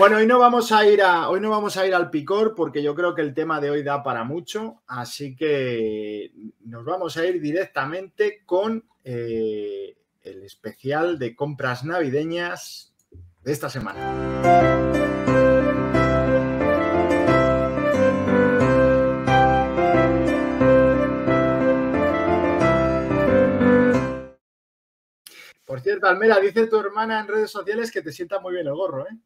Bueno, hoy no vamos a ir a, hoy no vamos a ir al picor porque yo creo que el tema de hoy da para mucho, así que nos vamos a ir directamente con eh, el especial de compras navideñas de esta semana. Por cierto, Almera, dice tu hermana en redes sociales que te sienta muy bien el gorro, ¿eh?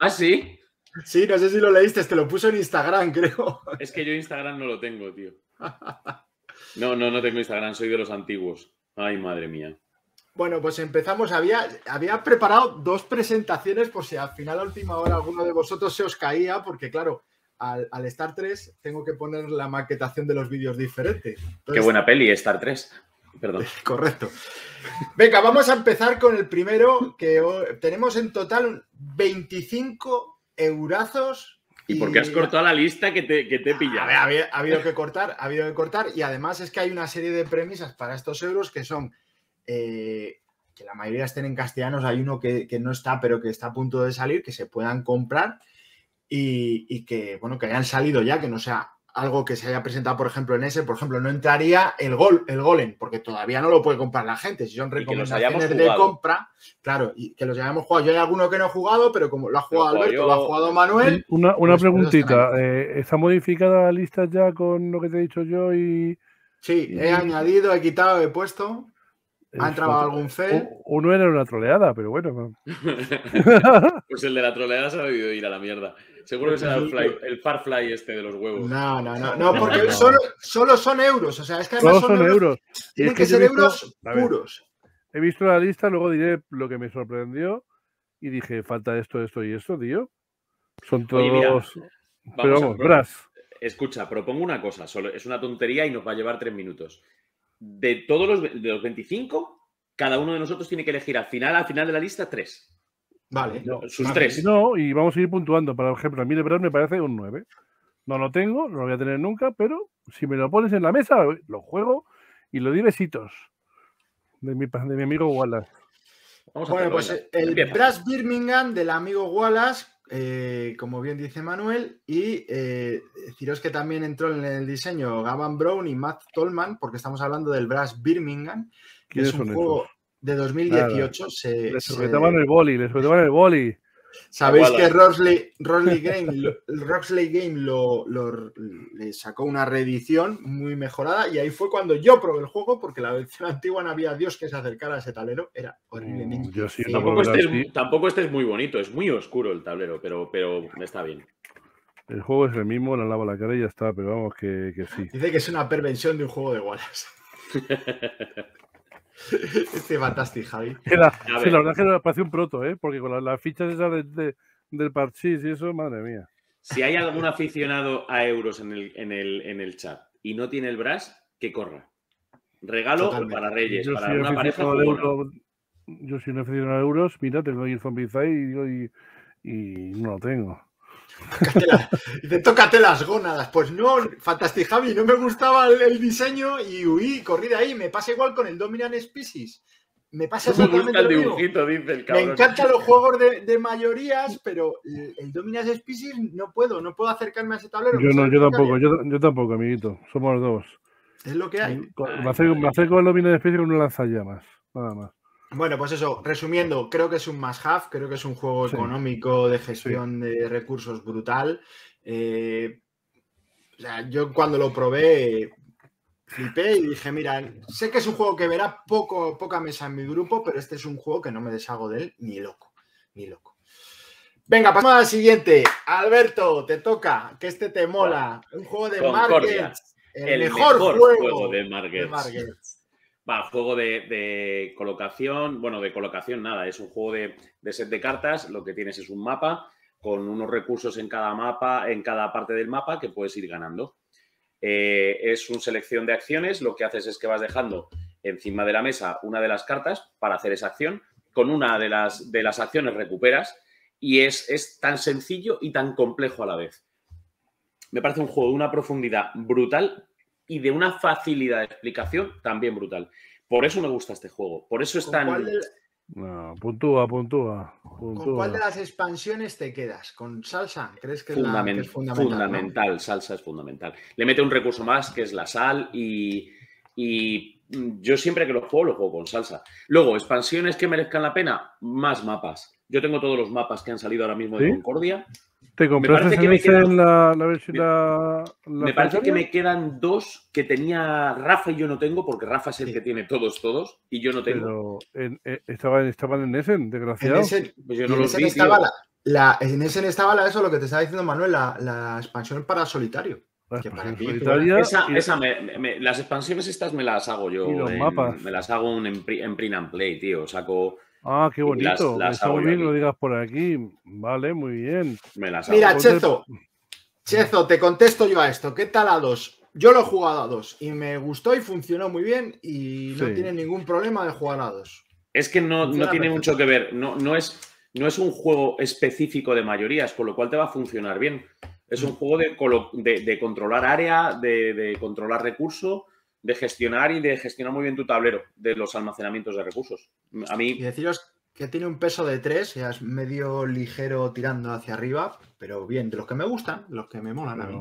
¿Ah, sí? Sí, no sé si lo leíste, te lo puso en Instagram, creo. Es que yo Instagram no lo tengo, tío. No, no, no tengo Instagram, soy de los antiguos. Ay, madre mía. Bueno, pues empezamos. Había, había preparado dos presentaciones por si al final a última hora alguno de vosotros se os caía, porque claro, al, Star 3 tengo que poner la maquetación de los vídeos diferente. Qué buena peli, Star 3. Perdón. Correcto. Venga, vamos a empezar con el primero, que tenemos en total 25 eurazos. ¿Y, por qué has cortado la lista que te, que te pilla? Ha, habido que cortar, ha habido que cortar. Y además es que hay una serie de premisas para estos euros que son eh, que la mayoría estén en castellanos. Hay uno que, no está, pero que está a punto de salir, que se puedan comprar y, y que, bueno, que hayan salido ya, que no sea algo que se haya presentado, por ejemplo, en ese, por ejemplo, no entraría el gol, el golem, porque todavía no lo puede comprar la gente. Si son recomendaciones de compra, claro, y que los hayamos jugado. Yo hay alguno que no he jugado, pero como lo ha jugado Alberto, lo ha jugado Manuel. Una, una pues, pues, preguntita, eh, ¿está modificada la lista ya con lo que te he dicho yo? y Sí, he añadido, he quitado, he puesto. ¿Ha entrado algún fe? Uno era una troleada, pero bueno. pues el de la troleada se ha debido ir a la mierda. Seguro que será el, fly, el Farfly este de los huevos. No, no, no, no porque solo, solo, son euros. O sea, es que además son, euros. Tienen que, ser euros puros. He visto la lista, luego diré lo que me sorprendió y dije, falta esto, esto y esto, tío. Son todos. pero vamos, bras. Escucha, propongo una cosa, solo, es una tontería y nos va a llevar tres minutos. De todos los, de los 25, cada uno de nosotros tiene que elegir al final, al final de la lista, tres. Vale. sus tres. No, y vamos a ir puntuando. Por ejemplo, a mí de verdad me parece un 9. No lo tengo, no lo voy a tener nunca, pero si me lo pones en la mesa, lo juego y lo di besitos. De mi, de mi amigo Wallace. bueno, pues el Brass Birmingham del amigo Wallace, eh, como bien dice Manuel, y eh, deciros que también entró en el diseño Gavin Brown y Matt Tolman, porque estamos hablando del Brass Birmingham, que es un juego de 2018 se. Le sujetaban el boli, le sujetaban el boli. Sabéis que Rosley, Game, Roxley Game lo, le sacó una reedición muy mejorada y ahí fue cuando yo probé el juego porque la versión antigua no había Dios que se acercara a ese tablero, era horriblemente. Mm, yo sí, tampoco, este tampoco este es muy bonito, es muy oscuro el tablero, pero, pero está bien. El juego es el mismo, la lava la cara y ya está, pero vamos que, que sí. Dice que es una pervención de un juego de Wallace. Este fantástico, Javi. sí, la verdad es que me parece un proto, ¿eh? Porque con las, fichas esas de, del parchís y eso, madre mía. Si hay algún aficionado a euros en el, en el, en el chat y no tiene el brass, que corra. Regalo para Reyes, yo para una pareja. yo soy un aficionado a euros, mira, tengo ahí el Zombie y, y no lo tengo. Dice, tócate las gónadas. Pues no, Fantastic Javi, no me gustaba el, diseño y huí, corrí de ahí. Me pasa igual con el Dominant Species. Me pasa exactamente el dibujito, dice el Me encantan los juegos de, mayorías, pero el, Dominant Species no puedo, no puedo acercarme a ese tablero. Yo no, yo tampoco, yo, tampoco, amiguito. Somos dos. Es lo que hay. Me acerco, al Dominant Species con un lanzallamas, nada más. Bueno, pues eso, resumiendo, creo que es un must have, creo que es un juego económico de gestión de recursos brutal. Eh, o sea, yo cuando lo probé flipé y dije, mira, sé que es un juego que verá poco, poca mesa en mi grupo, pero este es un juego que no me deshago de él ni loco, ni loco. Venga, pasamos al siguiente. Alberto, te toca, que este te mola. Un juego de Markets. El, mejor, juego, de Markets. Va, juego de, colocación, bueno, de colocación nada, es un juego de, set de cartas, lo que tienes es un mapa con unos recursos en cada mapa, en cada parte del mapa que puedes ir ganando. Eh, es una selección de acciones, lo que haces es que vas dejando encima de la mesa una de las cartas para hacer esa acción, con una de las, de las acciones recuperas y es, es tan sencillo y tan complejo a la vez. Me parece un juego de una profundidad brutal, y de una facilidad de explicación también brutal. Por eso me gusta este juego. Por eso es tan. No, puntúa, puntúa, ¿Con cuál de las expansiones te quedas? ¿Con salsa? ¿Crees que, es, fundamental? Fundamental, salsa es fundamental. Le mete un recurso más que es la sal y, y yo siempre que lo juego, lo juego con salsa. Luego, expansiones que merezcan la pena, más mapas. Yo tengo todos los mapas que han salido ahora mismo de Concordia. ¿Te compraste que me quedan, la, la, versión? me parece que me quedan dos que tenía Rafa y yo no tengo, porque Rafa es el que tiene todos, todos, y yo no tengo. Pero en, eh, estaban, estaban en Essen, desgraciado. En Essen, pues yo no los vi, estaba la, en Essen estaba la, eso, lo que te estaba diciendo Manuel, la, la expansión para solitario. esa, esa me, las expansiones estas me las hago yo. los mapas. Me las hago en, en print and play, tío. Saco Ah, qué bonito. Está muy bien que lo digas por aquí. Vale, muy bien. Mira, Chezo, Chezo, te contesto yo a esto. ¿Qué tal a dos? Yo lo he jugado a dos y me gustó y funcionó muy bien y no tiene ningún problema de jugar a dos. Es que no, no tiene mucho que ver. No, no, es, no es un juego específico de mayorías, con lo cual te va a funcionar bien. Es un mm. juego de, de, controlar área, de, de controlar recursos de gestionar y de gestionar muy bien tu tablero de los almacenamientos de recursos. A mí... Y deciros que tiene un peso de 3, ya es medio ligero tirando hacia arriba, pero bien, de los que me gustan, los que me molan a mí.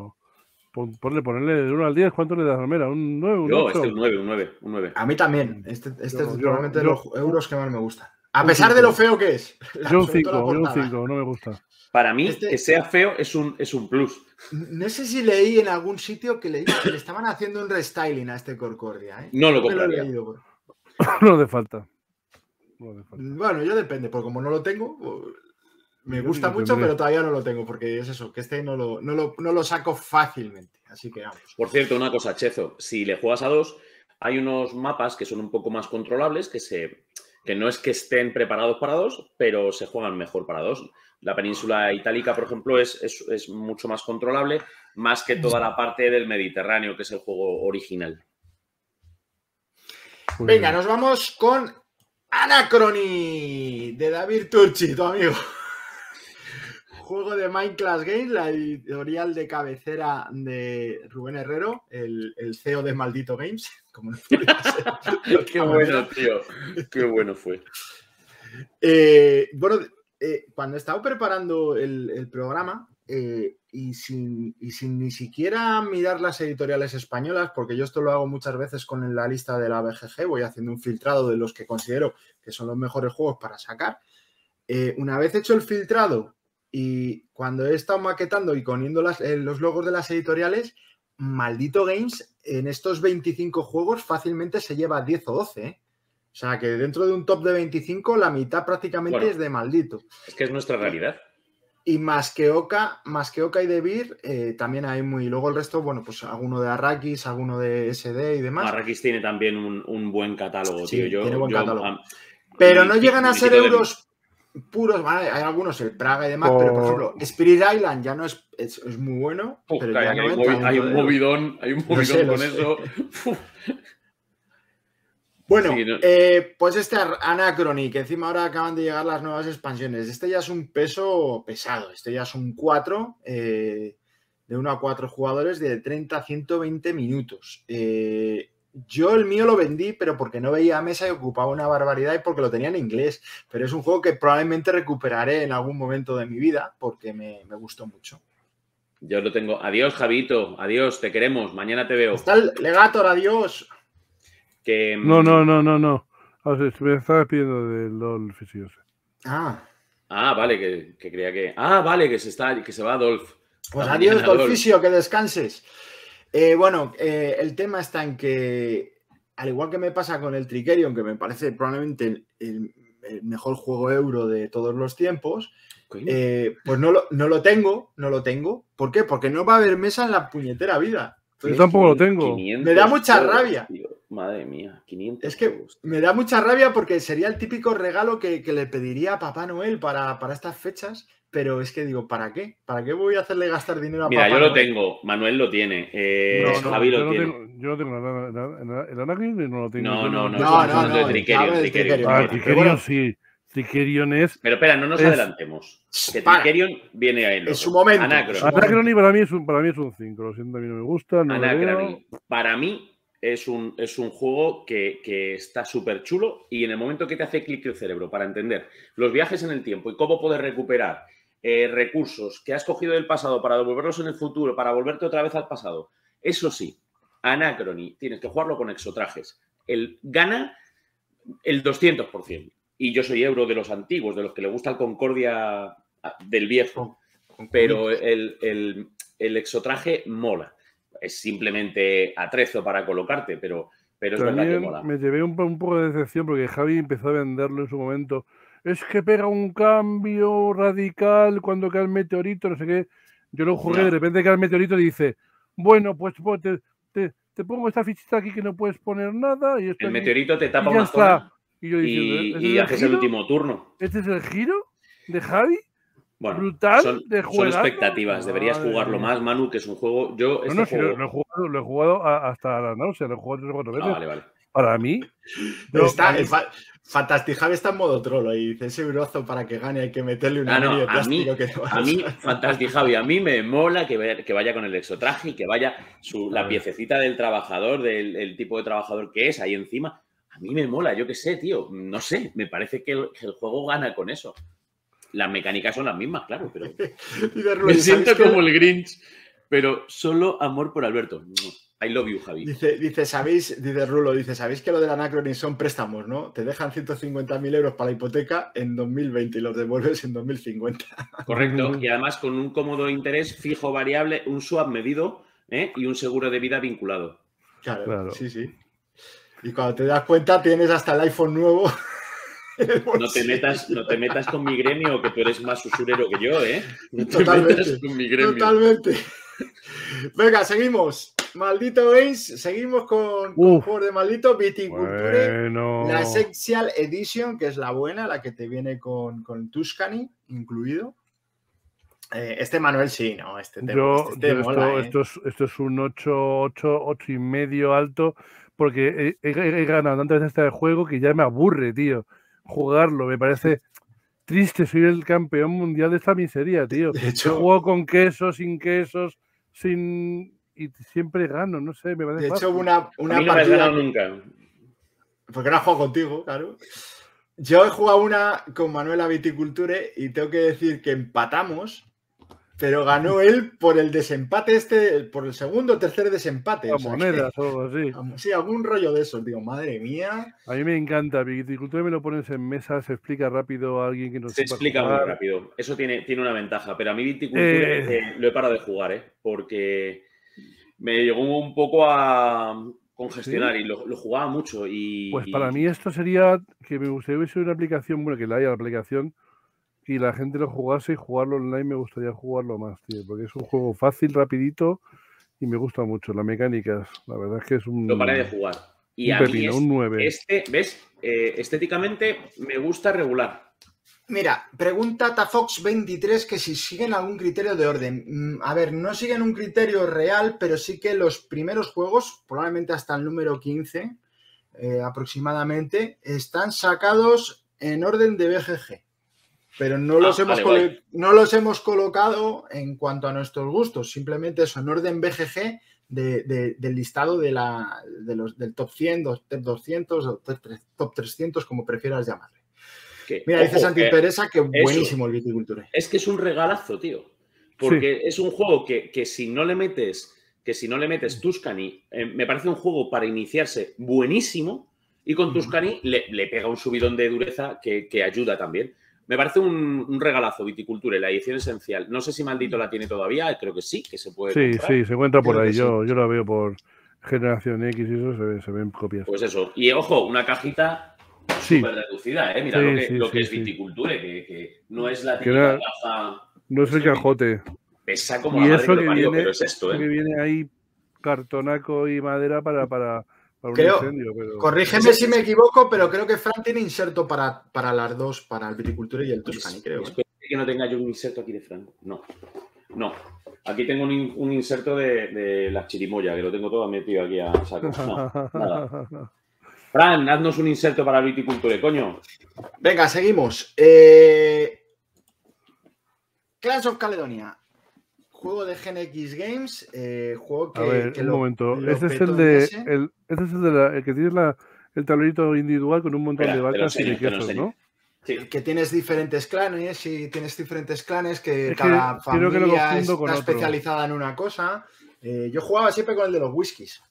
Ponle, ponerle de 1 al 10, ¿cuánto le das, Romera? ¿Un 9? Un Yo, este un 9, un 9, un 9. A mí también. Este, este es probablemente de los euros que más me gusta. A pesar de lo feo que es. Yo un 5, yo un 5, no me gusta. Para mí, este que sea feo es un, es un plus. No sé si leí en algún sitio que, le estaban haciendo un restyling a este Concordia. ¿eh? No lo compraría. No le falta. Bueno, yo depende, porque como no lo tengo, me gusta mucho, pero todavía no lo tengo, porque es eso, que este no lo, no lo, no lo saco fácilmente. Así que vamos. Por cierto, una cosa, Chezo, si le juegas a dos, hay unos mapas que son un poco más controlables, que se que no es que estén preparados para dos, pero se juegan mejor para dos. La península itálica, por ejemplo, es, es, mucho más controlable, más que toda la parte del Mediterráneo, que es el juego original. Venga, nos vamos con Anacrony de David Turchi, tu amigo. Juego de Minecraft Games, la editorial de cabecera de Rubén Herrero, el, el CEO de Maldito Games. Como Qué bueno, tío. Qué bueno fue. Eh, bueno, eh, cuando estaba preparando el, programa eh, y, sin, sin, ni siquiera mirar las editoriales españolas, porque yo esto lo hago muchas veces con la lista de la BGG, voy haciendo un filtrado de los que considero que son los mejores juegos para sacar. Eh, una vez hecho el filtrado y cuando he estado maquetando y poniendo los logos de las editoriales, Maldito Games en estos 25 juegos fácilmente se lleva 10 o 12. O sea que dentro de un top de 25, la mitad prácticamente es de maldito. Es que es nuestra realidad. Y más que Oka, más que Oka y de eh, también hay muy. Luego el resto, bueno, pues alguno de Arrakis, alguno de SD y demás. Arrakis tiene también un, buen catálogo, tío. Yo, tiene buen catálogo. pero no llegan a ser euros puros. hay algunos, el Praga y demás, pero por ejemplo, Spirit Island ya no es, es, muy bueno. pero hay, un movidón, hay un movidón con eso. Bueno, eh, pues este Anachrony, que encima ahora acaban de llegar las nuevas expansiones. Este ya es un peso pesado. Este ya es un 4 eh, de 1 a 4 jugadores de 30 a 120 minutos. Eh, yo el mío lo vendí, pero porque no veía mesa y ocupaba una barbaridad y porque lo tenía en inglés. Pero es un juego que probablemente recuperaré en algún momento de mi vida porque me, gustó mucho. Yo lo tengo. Adiós, Javito. Adiós, te queremos. Mañana te veo. Está el Legator, adiós. No, no, no, no, no. O sea, me estaba despidiendo del LOL Ah. Ah, vale, que, creía que. Ah, vale, que se está, que se va Dolph. Pues adiós, Dolfisio, que descanses. Eh, bueno, eh, el tema está en que, al igual que me pasa con el Trickerion, que me parece probablemente el, mejor juego euro de todos los tiempos, eh, pues no lo, no lo tengo, no lo tengo. ¿Por qué? Porque no va a haber mesa en la puñetera vida. Yo tampoco lo tengo. Me da mucha rabia. Madre mía, 500. Es que me da mucha rabia porque sería el típico regalo que, le pediría a Papá Noel para, estas fechas. Pero es que digo, ¿para qué? ¿Para qué voy a hacerle gastar dinero a Mira, Papá Noel? Mira, yo lo tengo. Manuel lo tiene. Eh, Javi lo tiene. yo no tengo el Anakin no lo tengo. No, no, no. No, no, no. Tricerion, sí. Trickerion es. Pero espera, no nos adelantemos. Que Trickerion viene a él. En su momento. Anacrony. para mí es un, para mí es un 5. Lo siento, a mí no me gusta. No Anacrony. Para mí es un, es un juego que, está súper chulo y en el momento que te hace clic el cerebro para entender los viajes en el tiempo y cómo poder recuperar eh, recursos que has cogido del pasado para devolverlos en el futuro, para volverte otra vez al pasado, eso sí, Anacrony, tienes que jugarlo con exotrajes. El, gana el 200%. Y yo soy euro de los antiguos, de los que le gusta el Concordia ah, del viejo. Pero el, el exotraje mola es simplemente atrezo para colocarte, pero, pero es verdad que mola. Me llevé un, poco de decepción porque Javi empezó a venderlo en su momento. Es que pega un cambio radical cuando cae el meteorito, no sé qué. Yo lo jugué, de repente cae el meteorito y dice, bueno, pues, pues te, pongo esta fichita aquí que no puedes poner nada. Y el meteorito te tapa una zona y, yo y haces el último turno. ¿Este es el giro de Javi? Bueno, brutal son, de son expectativas. Deberías jugarlo más, Manu, que es un juego. Yo este no, no, lo, he jugado, lo he jugado hasta la náusea, lo he jugado tres o cuatro ah, veces. vale, vale. Para mí. está, Fantastijavi está en modo trolo y dice ese brozo para que gane hay que meterle una ah, no, a mí, que A mí, Fantastijavi, a mí me mola que vaya, que vaya con el exotraje y que vaya su, la piececita del trabajador, del tipo de trabajador que es ahí encima. A mí me mola, yo qué sé, tío. No sé, me parece que el, que el juego gana con eso. Las mecánicas son las mismas, claro, pero. Me siento como el Grinch, pero solo amor por Alberto. I love you, Javi. Dice, dice, sabéis, dice Rulo, dice, sabéis que lo del Anacronis son préstamos, ¿no? Te dejan 150.000 euros para la hipoteca en 2020 y los devuelves en 2050. Correcto, y además con un cómodo interés fijo variable, un swap medido ¿eh? y un seguro de vida vinculado. claro, sí, sí. Y cuando te das cuenta tienes hasta el iPhone nuevo no te, metas, no te metas con mi gremio, que tú eres más usurero que yo, ¿eh? No te totalmente, metas con mi gremio. Totalmente. Venga, seguimos. Maldito Games, seguimos con, con juegos de maldito Viticulture, la Essential Edition, que es la buena, la que te viene con, con Tuscany incluido. Eh, este Manuel sí, ¿no? Este, yo, este esto, ¿eh? esto, es, esto, es, un 8, 8, 8 y medio alto, porque he, he, he ganado tantas veces este juego que ya me aburre, tío jugarlo. Me parece triste, soy el campeón mundial de esta miseria, tío. De hecho, juego con quesos, sin quesos, sin. Y siempre gano, no sé, me parece. De hecho, una, una partida. nunca. Porque no he jugado contigo, claro. Yo he jugado una con Manuela Viticulture y tengo que decir que empatamos pero ganó él por el desempate este, por el segundo o tercer desempate. A monedas o algo así. Sí, algún rollo de eso. Digo, madre mía. A mí me encanta. Viticultura me lo pones en mesa, se explica rápido a alguien que no Se explica muy rápido. Eso tiene, tiene una ventaja. Pero a mí viticultura eh. Eh, lo he parado de jugar, ¿eh? Porque me llegó un poco a congestionar y lo, jugaba mucho. Y, pues para mí esto sería que me gustaría una aplicación, bueno, que la haya la aplicación y la gente lo jugase y jugarlo online me gustaría jugarlo más, tío, porque es un juego fácil, rapidito y me gusta mucho. Las mecánicas, la verdad es que es un... Lo paré de jugar. Y a mí un 9. Este, ¿ves? Eh, estéticamente me gusta regular. Mira, pregunta Tafox23 que si siguen algún criterio de orden. Mm, a ver, no siguen un criterio real, pero sí que los primeros juegos, probablemente hasta el número 15 eh, aproximadamente, están sacados en orden de BGG pero no los, ah, hemos no los hemos colocado en cuanto a nuestros gustos, simplemente eso, en orden BGG del listado de la, los, del top 100, top 200 top 300, como prefieras llamarle. Mira, dice Santi Pereza que buenísimo el viticultura. Es que es un regalazo, tío. Porque es un juego que, si no le metes que si no le metes Tuscany, eh, me parece un juego para iniciarse buenísimo y con Tuscany le, pega un subidón de dureza que ayuda también. Me parece un, regalazo Viticulture, la edición esencial. No sé si Maldito la tiene todavía, creo que sí, que se puede. Sí, sí, se encuentra por ahí. Yo, yo la veo por Generación X y eso se, ven copias. Pues eso. Y ojo, una cajita súper reducida, ¿eh? Mira lo que, es Viticulture, que, no es la típica caja. No es el cajote. Pesa como la madre que, lo viene, pero es esto, ¿eh? Que viene ahí cartonaco y madera para, para Creo, Corrígeme si me equivoco, pero creo que Fran tiene inserto para, para las dos, para el viticultura y el Tuscany, creo. ¿eh? que no tenga yo un inserto aquí de Fran. No, no. Aquí tengo un, inserto de, la chirimoya, que lo tengo todo metido aquí a saco. Fran, haznos un inserto para el viticultura, coño. Venga, seguimos. Eh... Clans of Caledonia. Juego de GNX Games, eh, juego que. A ver, que un lo- momento. lo Este es el de. ese. El, este es el, de la, el que tiene la, el tablerito individual con un montón Espera, de vacas y de quesos. ¿no? Sí. que tienes diferentes clanes y tienes diferentes clanes que Es que cada creo que lo familia con está otro. especializada en una cosa. Eh, yo jugaba siempre con el de los whiskies.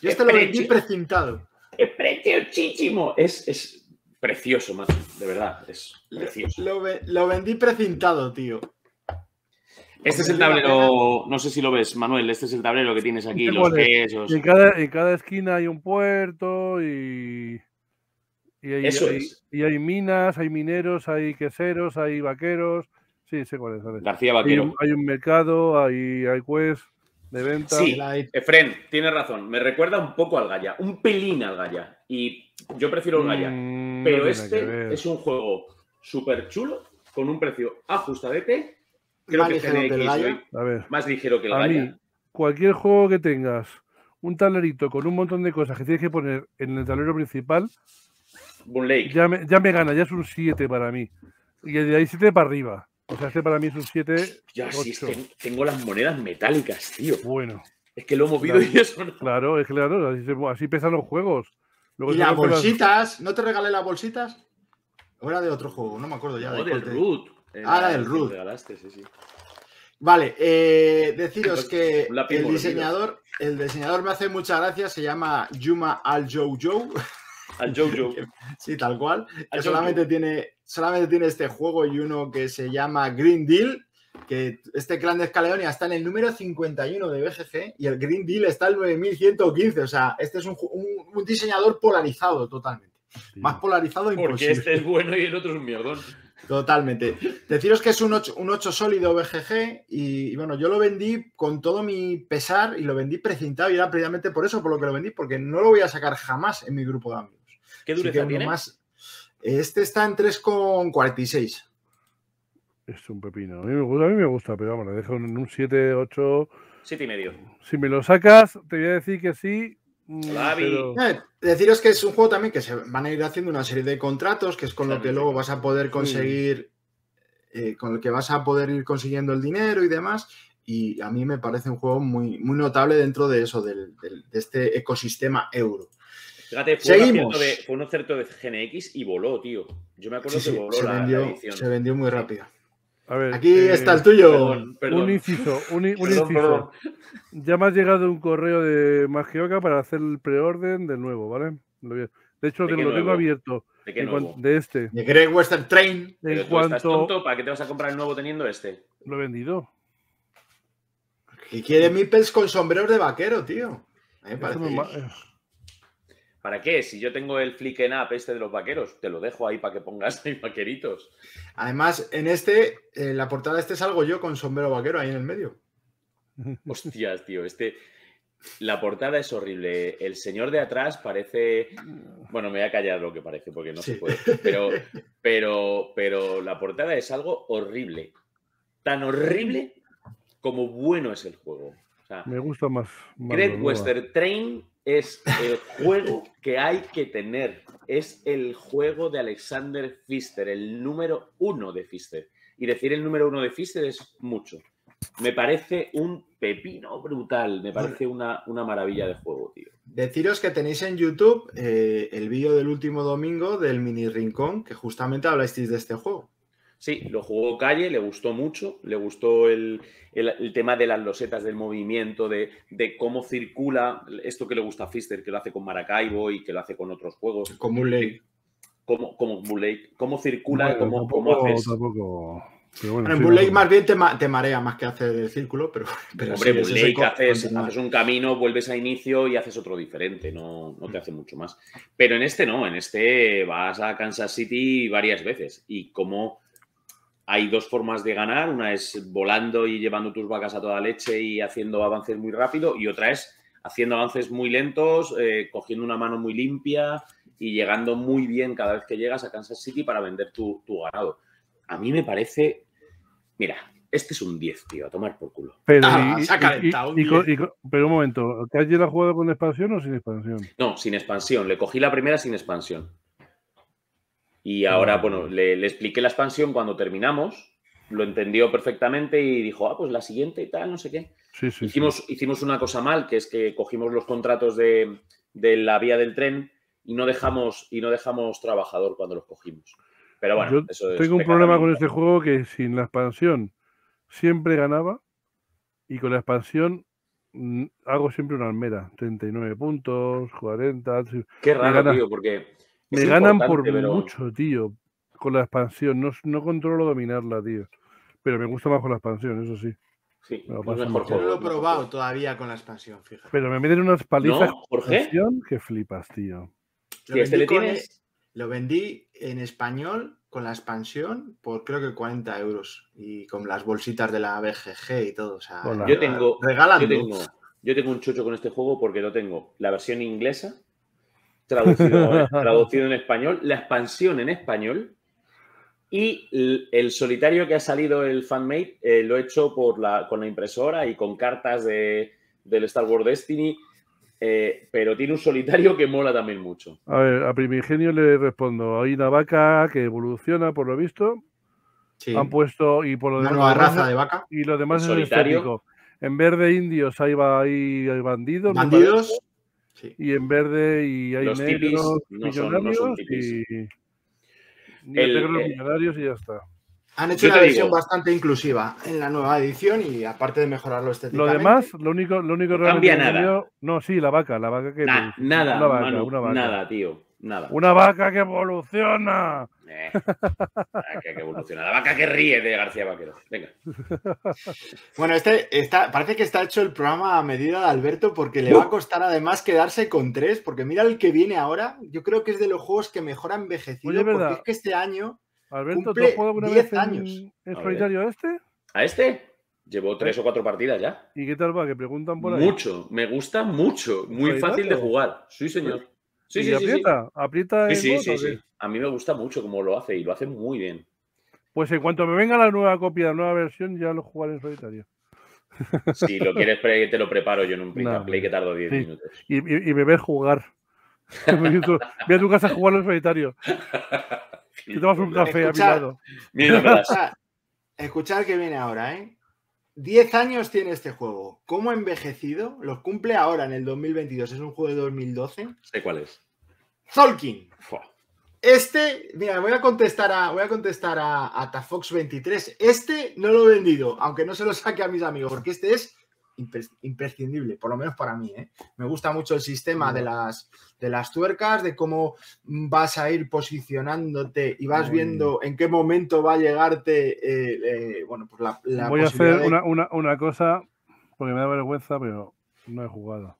Yo Es este lo vendí precintado. ¡Es preciosísimo! Es, es precioso, macho. De verdad, es precioso. Lo, ve- lo vendí precintado, tío. Este es el tablero, no sé si lo ves, Manuel, este es el tablero que tienes aquí, los quesos. Y en cada, en cada esquina hay un puerto y. Y hay, Eso hay- es. y hay minas, hay mineros, hay queseros, hay vaqueros. Sí, sé cuál es. vale. García Vaquero. un, hay un mercado, hay, hay quest de venta. Sí, Efren, tienes razón, me recuerda un poco al Gaya, un pelín al Gaya. Y yo prefiero el Gaya. Mm, Pero este es un juego súper chulo, con un precio ajustadete. Creo Más que ligero que el GNX Gaia. hoy A ver, más ligero que el a mí, cualquier juego que tengas un tablerito con un montón de cosas que tienes que poner en el tablero principal, Boon Lake. ya me, ya me gana, ya es un 7 para mí. Y de ahí 7 para arriba. O sea, este para mí es un 7. Ya, sí, es 8. que tengo las monedas metálicas, tío. Bueno, Es que lo he movido Claro. y eso no. claro, es claro, así, así pesan los juegos. Luego Y las bolsitas, ¿no te regalé las bolsitas? O era de otro juego, no me acuerdo ya. de No, del cuál te- root. Ah, la del que root. regalaste, sí, sí. Vale, eh, deciros que Un lápiz el diseñador, el diseñador me hace mucha gracia, se llama Yuma Al Jojo. Al Jojo. Sí, tal cual. Al Que solamente tiene, solamente tiene este juego y uno que se llama Green Deal, que este clan de Escaleonia está en el número 51 de BGG y el Green Deal está en 9115. O sea, este es un, ju- un- un diseñador polarizado totalmente. Más polarizado Porque imposible. este es bueno y el otro es un mierdón. Totalmente. Deciros que es un 8, un 8 sólido BGG y, y bueno, yo lo vendí con todo mi pesar y lo vendí precintado y era precisamente por eso, por lo que lo vendí, porque no lo voy a sacar jamás en mi grupo de amigos. ¿Qué dureza tiene? más. Este está en 3,46. Es un pepino. A mí me gusta, a mí me gusta pero vamos, le dejo en un 7, 8. Siete y medio. Si me lo sacas, te voy a decir que sí. Mm, pero- Eh, deciros que es un juego también que se van a ir haciendo una serie de contratos, que es con lo que luego vas a poder conseguir, eh, con el que vas a poder ir consiguiendo el dinero y demás. Y a mí me parece un juego muy, muy notable dentro de eso, del- del- de este ecosistema euro. Fíjate, fue un, Seguimos. acierto de, fue un acerto de GNX y voló, tío. Yo me acuerdo Sí, que sí, voló se, la, edición. se vendió muy rápido. A ver, Aquí eh, está el tuyo. Perdón, perdón. Un inciso, un, un Perdón, inciso. perdón. Ya me ha llegado un correo de Magioca para hacer el preorden del nuevo, ¿vale? De hecho, ¿De te- qué lo tengo nuevo? abierto. ¿De qué nuevo? de este. De Great Western Train. En estás tonto, ¿para qué te vas a comprar el nuevo teniendo este? lo he vendido. Que quiere Mipels con sombreros de vaquero, tío. A mí me parece me bien. ma- eh, ¿Para qué? Si yo tengo el flicken up este de los vaqueros, te lo dejo ahí para que pongas ahí vaqueritos. Además, en este, en la portada este salgo yo con sombrero vaquero ahí en el medio. Hostias, tío, este. La portada es horrible. El señor de atrás parece. Bueno, me voy a callar lo que parece porque no Sí. se puede. Pero, pero, pero la portada es algo horrible. Tan horrible como bueno es el juego. O sea, Me gusta más. más Great. Western Train es el juego que hay que tener. Es el juego de Alexander Pfister, el número uno de Pfister. Y decir el número uno de Pfister es mucho. Me parece un pepino brutal. Me parece una, una maravilla de juego, tío. Deciros que tenéis en YouTube eh, el vídeo del último domingo del mini rincón, que justamente hablasteis de este juego. Sí, lo jugó Calle, le gustó mucho, le gustó el, el- el tema de las losetas del movimiento, de, de cómo circula esto que le gusta a Pfister, que lo hace con Maracaibo y que lo hace con otros juegos. Como un ley. cómo, cómo, Bull Lake, cómo circula, Bueno, cómo, tampoco, cómo haces. tampoco- pero bueno, En sí, Bull Lake no- más bien te, ma- te marea más que hacer el círculo, pero, pero Hombre, sí, Bull ese es el Lake co- haces, haces un camino, vuelves a inicio y haces otro diferente, no, no te hace mucho más. Pero en este no, en este vas a Kansas City varias veces y como hay dos formas de ganar, una es volando y llevando tus vacas a toda leche y haciendo avances muy rápido y otra es haciendo avances muy lentos, eh, cogiendo una mano muy limpia y llegando muy bien cada vez que llegas a Kansas City para vender tu, tu ganado. A mí me parece, mira, este es un 10, tío, a tomar por culo. Pero, Ah, y- se ha calentado, y- y pero un momento, ¿Calle la ha jugado con expansión o sin expansión? No, sin expansión. Le cogí la primera sin expansión. Y ahora, bueno, le, le expliqué la expansión cuando terminamos lo entendió perfectamente y dijo, ah, pues la siguiente y tal, no sé qué. hicimos, hicimos una cosa mal, que es que cogimos los contratos de, la vía del tren y no dejamos, y no dejamos trabajador cuando los cogimos. Pero bueno, eso Tengo un problema con este juego que sin la expansión siempre ganaba y con la expansión mm, hago siempre una almera. 39 puntos, 40. Qué raro, tío, porque. Me ganan por mucho, tío con la expansión. No, no controlo dominarla, tío. Pero me gusta más con la expansión, eso sí. Sí, Yo no lo he probado todavía con la expansión, fíjate. Pero me meten unas palizas ¿No, que flipas, tío. Lo vendí, lo vendí en español con la expansión por creo que 40 euros y con las bolsitas de la BGG y todo. O sea, yo tengo, Yo tengo, yo tengo un chocho con este juego porque lo tengo la versión inglesa, traducido, traducido en español, la expansión en español y el solitario que ha salido el fanmate eh, lo he hecho por la, con la impresora y con cartas de, del Star Wars Destiny, eh, pero tiene un solitario que mola también mucho. A ver, a Primigenio le respondo, hay una vaca que evoluciona por lo visto. Sí. Han puesto y por lo una nueva raza de vaca. Y lo demás es estético. En verde indios hay, hay, hay bandidos. Bandidos. Y en verde y hay Los negros, no son, no son y el, los eh, millonarios y ya está. Han hecho una versión bastante inclusiva en la nueva edición y aparte de mejorarlo estéticamente. Lo demás, lo único, lo único no cambia nada. no, sí, la vaca, la vaca que. nada, una vaca, una vaca. nada, tío, nada. Una vaca que evoluciona. Eh, que, que evoluciona. La vaca que ríe de García Vaquero. Venga. Bueno, este está, parece que está hecho el programa a medida de Alberto porque le va a costar además quedarse con tres, porque mira el que viene ahora. Yo creo que es de los juegos que mejor ha envejecido, porque es que este año Alberto, ¿tú has jugado alguna vez años. en, solitario a este? ¿A este? Llevo tres o cuatro partidas ya. ¿Y qué tal va? Que preguntan por ahí. Mucho, me gusta mucho. Muy fácil de jugar. Sí, señor. Sí, sí, aprieta? Sí, ¿Aprieta sí, sí, sí, A mí me gusta mucho cómo lo hace y lo hace muy bien. Pues en cuanto me venga la nueva copia, la nueva versión, ya lo jugaré en solitario. Si lo quieres, te lo preparo yo en un play que tardo 10 minutos. Y, me ves jugar. Voy a tu casa a jugarlo en solitario. Te tomas un café a mi lado. Escuchar que viene ahora, ¿eh? 10 años tiene este juego. ¿Cómo ha envejecido? Lo cumple ahora en el 2022. Es un juego de 2012. Sé cuál es. Zolkin. Este, mira, voy a contestar a, voy a contestar a, a Tafox23. Este no lo he vendido, aunque no se lo saque a mis amigos, porque este es imprescindible, por lo menos para mí. ¿eh? Me gusta mucho el sistema de las, de las tuercas, de cómo vas a ir posicionándote y vas viendo en qué momento va a llegarte. Eh, eh, bueno, pues la, Voy a hacer una, cosa, porque me da vergüenza, pero no he jugado.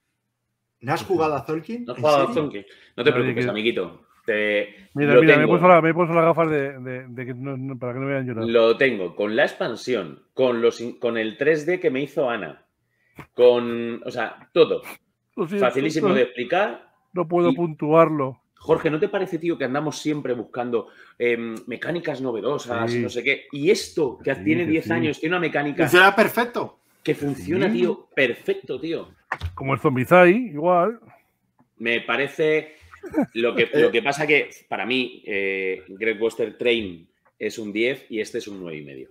¿No has jugado a Zolkin? No has jugado a Zolkin. No te preocupes, amiguito. Mira, mira, me he, puesto me he, puesto las gafas de, que para que no me vean llorar. Lo tengo con la expansión, con, los, con el 3D que me hizo Ana con, o sea, todo. Facilísimo de explicar. No puedo puntuarlo. Jorge, ¿no te parece, tío, que andamos siempre buscando em, mecánicas novedosas, no sé qué? Y esto, que tiene 10 años, tiene una mecánica. Funciona perfecto. Que funciona, tío, perfecto, tío. Como el Zombicide, igual. Me parece. Lo que, lo que pasa que, para mí, eh, Greg Wester Train es un 10 y este es un 9,5.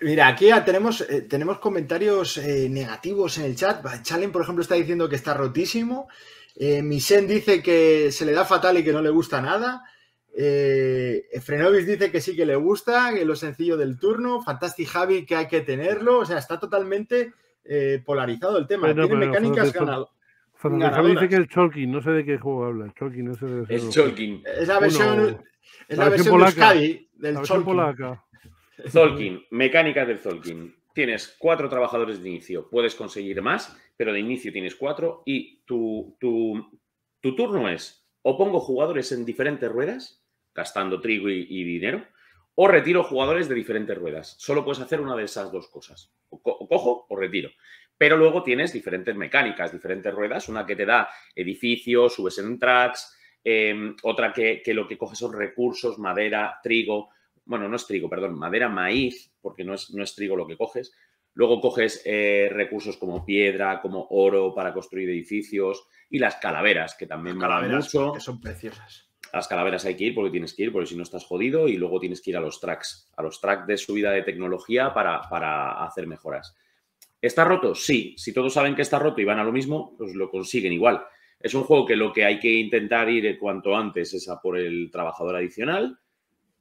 Mira, aquí ya tenemos, eh, tenemos comentarios eh, negativos en el chat. Chalen, por ejemplo, está diciendo que está rotísimo. Eh, Misen dice que se le da fatal y que no le gusta nada. Eh, Frenovis dice que sí que le gusta, que es lo sencillo del turno. Fantastic Javi que hay que tenerlo. O sea, está totalmente polarizado el tema. Tiene mecánicas ganadoras. Javi dice que el Cholkin, no sé de qué juego habla. El Cholkin, ese debe ser. El Cholkin. Es la versión, es la, versión, del Cholkin. Zolkin, mecánicas del Zolkin. Tienes cuatro trabajadores de inicio, puedes conseguir más, pero de inicio tienes cuatro y tu, tu, turno es o pongo jugadores en diferentes ruedas, gastando trigo y, dinero, o retiro jugadores de diferentes ruedas. Solo puedes hacer una de esas dos cosas. O, cojo o retiro. Pero luego tienes diferentes mecánicas, diferentes ruedas. Una que te da edificios, subes en tracks, em, otra que, que, lo que coges son recursos, madera, trigo bueno, no es trigo, perdón, madera, maíz, porque no es, no es trigo lo que coges. Luego coges eh, recursos como piedra, como oro para construir edificios y las calaveras, que también calaveras mucho. Que son preciosas. Las calaveras hay que ir porque tienes que ir, porque si no estás jodido, y luego tienes que ir a los tracks, a los tracks de subida de tecnología para, para hacer mejoras. ¿Está roto? Sí. Si todos saben que está roto y van a lo mismo, pues lo consiguen igual. Es un juego que lo que hay que intentar ir cuanto antes es a por el trabajador adicional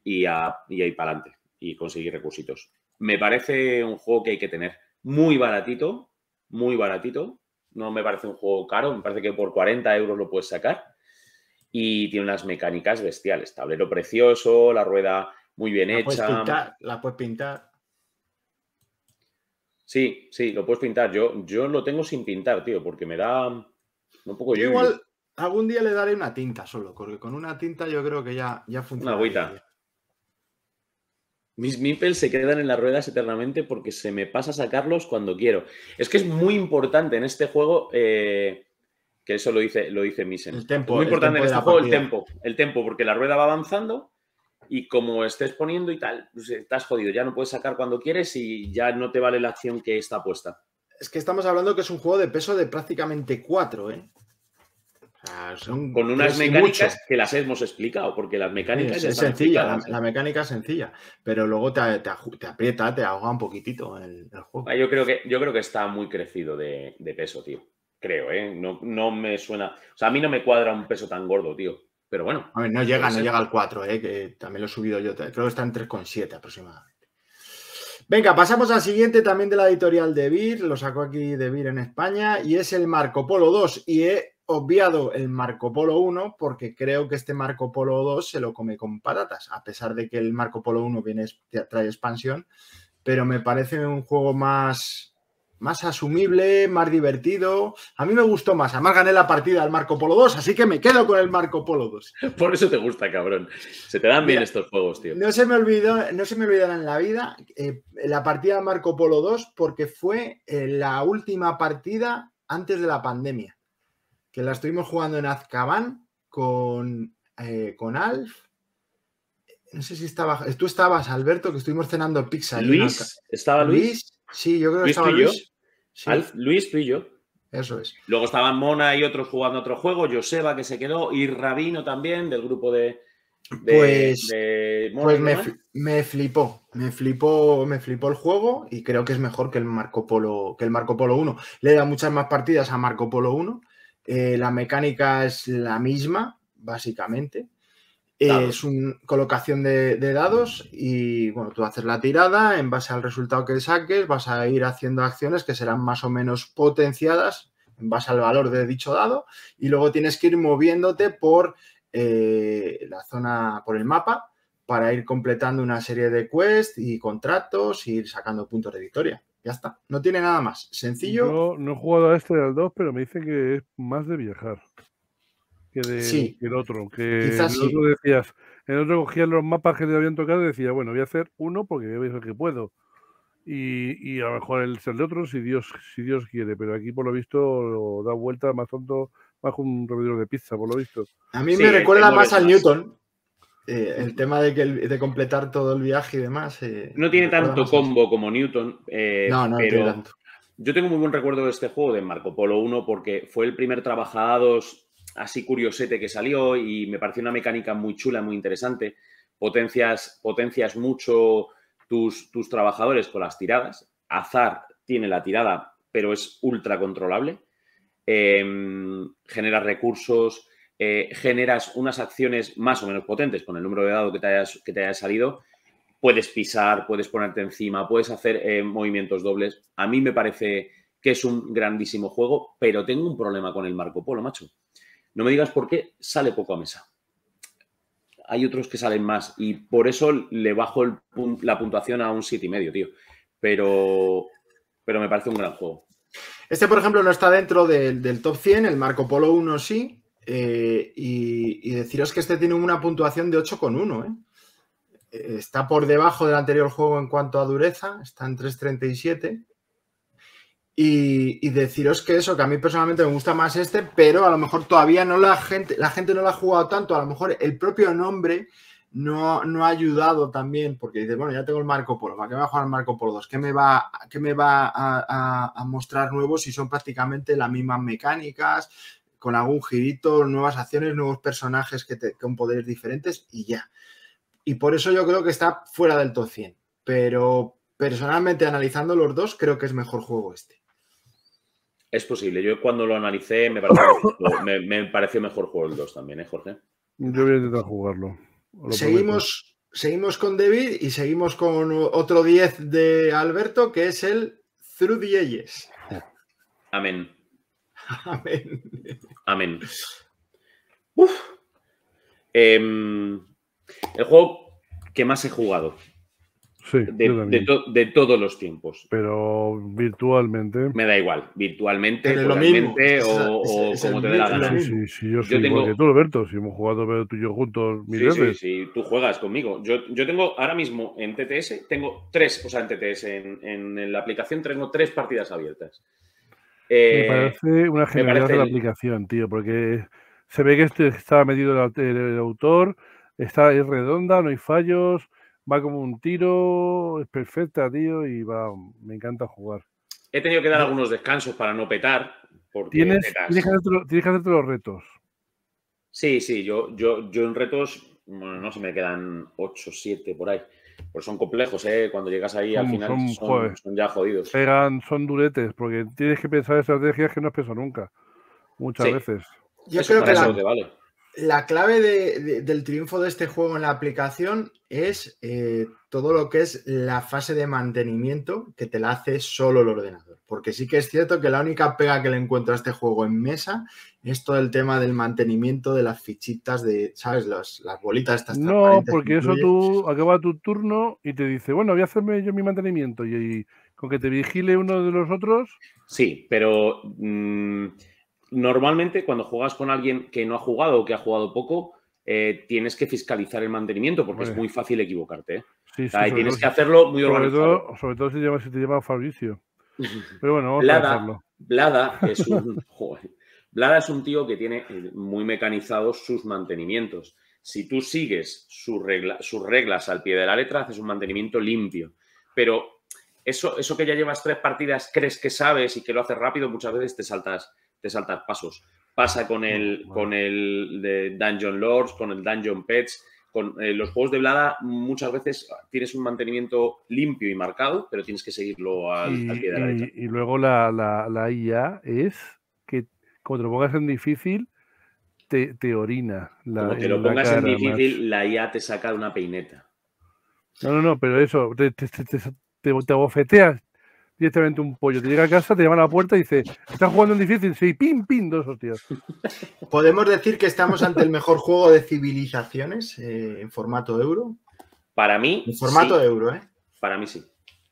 y a, y ir para adelante y conseguir recursitos. Me parece un juego que hay que tener muy baratito, muy baratito. No me parece un juego caro, me parece que por 40 euros lo puedes sacar. Y tiene unas mecánicas bestiales. Tablero precioso, la rueda muy bien hecha. la puedes pintar. Sí, sí, lo puedes pintar. Yo, yo lo tengo sin pintar, tío, porque me da un poco... Yo igual algún día le daré una tinta solo, porque con una tinta yo creo que ya, ya funciona. Una agüita. Mis Mipels se quedan en las ruedas eternamente porque se me pasa sacarlos cuando quiero. Es que es muy importante en este juego, eh, que eso lo dice, lo dice Misen. El tempo, muy importante en este juego el tempo. El tempo, porque la rueda va avanzando y como estés poniendo y tal, pues estás jodido. Ya no puedes sacar cuando quieres y ya no te vale la acción que está puesta. Es que estamos hablando que es un juego de peso de prácticamente 4, ¿eh? con unas mecánicas que las hemos explicado, porque las mecánicas es, sencilla, la, mecánica es sencilla, pero luego te, aprieta, te ahoga un poquitito el, juego. Ah, yo creo, que, yo creo que está muy crecido de, peso, tío. Creo, ¿eh? No, no, me suena. O sea, a mí no me cuadra un peso tan gordo, tío. Pero bueno. A ver, no llega, no llega al 4, ¿eh? Que también lo he subido yo. Creo que está en 3,7 aproximadamente. Venga, pasamos al siguiente también de la editorial de Vir, lo sacó aquí de Vir en España, y es el Marco Polo 2. Y he obviado el Marco Polo 1 porque creo que este Marco Polo 2 se lo come con patatas, a pesar de que el Marco Polo 1 viene, trae expansión, pero me parece un juego más, más asumible, más divertido. A mí me gustó más, además gané la partida al Marco Polo 2, así que me quedo con el Marco Polo 2. Por eso te gusta, cabrón. Se te dan bien estos juegos, tío. No se me olvidó, no se me olvidará en la vida eh, la partida al Marco Polo 2 porque fue eh, la última partida antes de la pandemia que la estuvimos jugando en Azkaban con, eh, con Alf. No sé si estaba. Tú estabas, Alberto, que estuvimos cenando pizza. Luis, ¿estaba Luis? Sí, yo creo que estaba Luis. Alf, Luis, tú y yo. Eso es. Luego estaban Mona y otros jugando otro juego, Joseba que se quedó, y Rabino también, del grupo de. pues, pues me, me, flipó, me flipó, me flipó el juego y creo que es mejor que el Marco Polo, que el Marco Polo 1. Le da muchas más partidas a Marco Polo 1 eh, la mecánica es la misma, básicamente. Es una colocación de, dados y bueno, tú haces la tirada, en base al resultado que saques, vas a ir haciendo acciones que serán más o menos potenciadas en base al valor de dicho dado y luego tienes que ir moviéndote por eh, la zona, por el mapa para ir completando una serie de quests y contratos y ir sacando puntos de victoria. Ya está, no tiene nada más. Sencillo. No, no he jugado a este al 2, pero me dice que es más de viajar que, de, el otro. Que Quizás el otro decías, el otro cogía los mapas que te habían tocado y decía, bueno, voy a hacer uno porque voy a ver que puedo. Y, a lo mejor el ser de otro si Dios, si Dios quiere, pero aquí por lo visto da vuelta más tonto, más un repetidor de pizza, por lo visto. A mí me recuerda más al Newton, eh, el tema de, que de completar todo el viaje y demás. Eh, no tiene tanto combo como Newton. Eh, no, no, pero tanto. Yo tengo muy buen recuerdo de este juego de Marco Polo 1 porque fue el primer trabajados así curiosete que salió y me pareció una mecánica muy chula, muy interesante. Potencias, potencias mucho tus, tus trabajadores con las tiradas. Azar tiene la tirada, pero es ultra controlable. Em, genera recursos, eh, generas unas acciones más o menos potentes con el número de dado que te, hayas, que te haya salido, puedes pisar, puedes ponerte encima, puedes hacer eh, movimientos dobles. A mí me parece que es un grandísimo juego, pero tengo un problema con el Marco Polo, macho. No me digas por qué sale poco a mesa. Hay otros que salen más y por eso le bajo la puntuación a un 7,5, y medio, tío. Pero, pero me parece un gran juego. Este, por ejemplo, no está dentro del, del top 100, el Marco Polo 1 sí, eh, y, deciros que este tiene una puntuación de 8,1. ¿eh? ¿eh? Está por debajo del anterior juego en cuanto a dureza, está en 3,37. Y, deciros que eso, que a mí personalmente me gusta más este, pero a lo mejor todavía no la gente, la gente no lo ha jugado tanto, a lo mejor el propio nombre no, no ha ayudado también, porque dice, bueno, ya tengo el Marco Polo, ¿para qué me va a jugar Marco Polo 2? ¿Qué me va, qué me va a, mostrar nuevo si son prácticamente las mismas mecánicas, con algún girito, nuevas acciones, nuevos personajes que con poderes diferentes y ya. Y por eso yo creo que está fuera del top 100. Pero personalmente, analizando los dos, creo que es mejor juego este. Es posible. Yo cuando lo analicé me pareció, me, pareció mejor juego el 2 también, ¿eh, Jorge? Yo voy a intentar jugarlo. Seguimos, seguimos con David y seguimos con otro 10 de Alberto, que es el Through the Ages. Amén. Amén. Amén. Uf. Em, el juego que más he jugado. Sí, de, todos los tiempos. Pero virtualmente. Me da igual, virtualmente, o, como te dé la gana. Sí, sí, yo, yo tengo... tú, Alberto, si hemos jugado pero tú y yo juntos mil sí, Sí, sí, tú juegas conmigo. Yo, yo tengo ahora mismo en TTS, tengo tres, o sea, en TTS, en, en la aplicación tengo tres partidas abiertas. me eh, parece una genialidad de la aplicación, tío, porque se ve que este está medido el, autor, está, es redonda, no hay fallos va como un tiro, es perfecta, tío, y va, me encanta jugar. He tenido que dar algunos descansos para no petar. Porque ¿Tienes, tienes, que hacerte, los retos. Sí, sí, yo, yo, yo en retos, bueno, no se me quedan 8, 7 por ahí. Pues son complejos, ¿eh? Cuando llegas ahí al final son, ya jodidos. son duretes, porque tienes que pensar estrategias que no has pensado nunca. Muchas veces. Yo creo que la, vale la clave del triunfo de este juego en la aplicación es eh, todo lo que es la fase de mantenimiento que te la hace solo el ordenador. Porque sí que es cierto que la única pega que le encuentro a este juego en mesa es todo el tema del mantenimiento de las fichitas de, ¿sabes? Las, bolitas estas. No, porque eso tú acaba tu turno y te dice, bueno, voy a hacerme yo mi mantenimiento y, con que te vigile uno de los otros. Sí, pero... Mm, normalmente cuando juegas con alguien que no ha jugado o que ha jugado poco, eh, tienes que fiscalizar el mantenimiento porque es muy fácil equivocarte. ¿eh? Sí, sí, tienes que hacerlo muy organizado. Sobre todo, si, te llama, si te llama Fabricio. Pero bueno, vamos Blada, a hacerlo. Blada es un Blada es un tío que tiene eh, muy mecanizados sus mantenimientos. Si tú sigues sus reglas al pie de la letra, haces un mantenimiento limpio. Pero eso, eso que ya llevas tres partidas, crees que sabes y que lo haces rápido, muchas veces te saltas te saltas pasos. Pasa con el, con el de Dungeon Lords, con el Dungeon Pets, con eh, los juegos de Blada muchas veces tienes un mantenimiento limpio y marcado, pero tienes que seguirlo al, pie de la letra. Y, luego la, la, IA es que cuando te lo pongas en difícil, te, te orina. La, te lo pongas en difícil, la IA te saca de una peineta. No, no, no, pero eso, te, te, te, te bofeteas, directamente un pollo. Te llega a casa, te llama a la puerta y dice, ¿estás jugando en difícil? Sí, pim, pim, dos hostias. ¿Podemos decir que estamos ante el mejor juego de civilizaciones eh, en formato euro? Para mí. En formato euro, ¿eh? Para mí sí.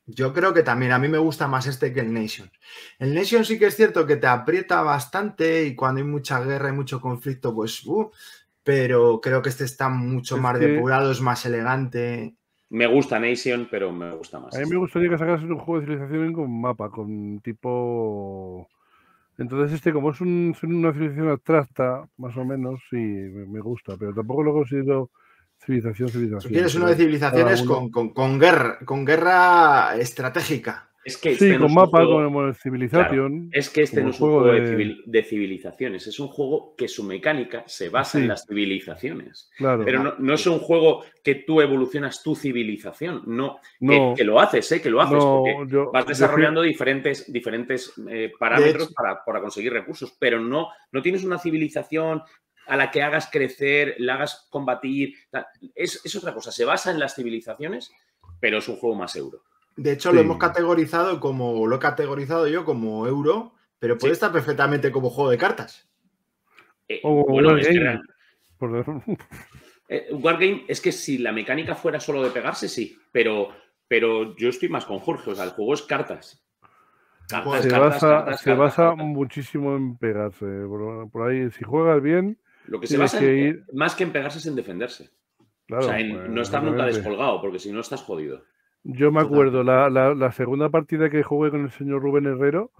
Yo creo que también a mí me gusta más este que el Nation. El Nation sí que es cierto que te aprieta bastante y cuando hay mucha guerra y mucho conflicto, pues, uh, pero creo que este está mucho más depurado, es más elegante. Me gusta Nation, pero me gusta más. A mí me gustaría que sacases un juego de civilización con mapa, con tipo. Entonces, este, como es una civilización abstracta, más o menos, sí, me, gusta, pero tampoco lo considero civilización, civilización. Quieres una de civilizaciones con, con, guerra, con guerra estratégica. Es que sí, este con mapa, con civilización. es que este no es un juego de... civilizaciones, es un juego que su mecánica se basa en las civilizaciones. Pero no, es un juego que tú evolucionas tu civilización, no. Que, lo haces, ¿eh? que lo haces, porque vas desarrollando diferentes, diferentes eh, parámetros para, para, conseguir recursos, pero no, no tienes una civilización a la que hagas crecer, la hagas combatir. Es, es otra cosa, se basa en las civilizaciones, pero es un juego más euro. De hecho, lo hemos categorizado como, lo he categorizado yo como euro, pero puede estar perfectamente como juego de cartas. Eh, bueno, es que eh, Wargame es que si la mecánica fuera solo de pegarse, sí, pero, pero yo estoy más con Jorge, o sea, el juego es cartas. se basa, muchísimo en pegarse. Por, ahí, si juegas bien. Lo que se basa más que en pegarse es en defenderse. o sea, en pues, no estar nunca descolgado, porque si no estás jodido. Yo me acuerdo la, la, segunda partida que jugué con el señor Rubén Herrero,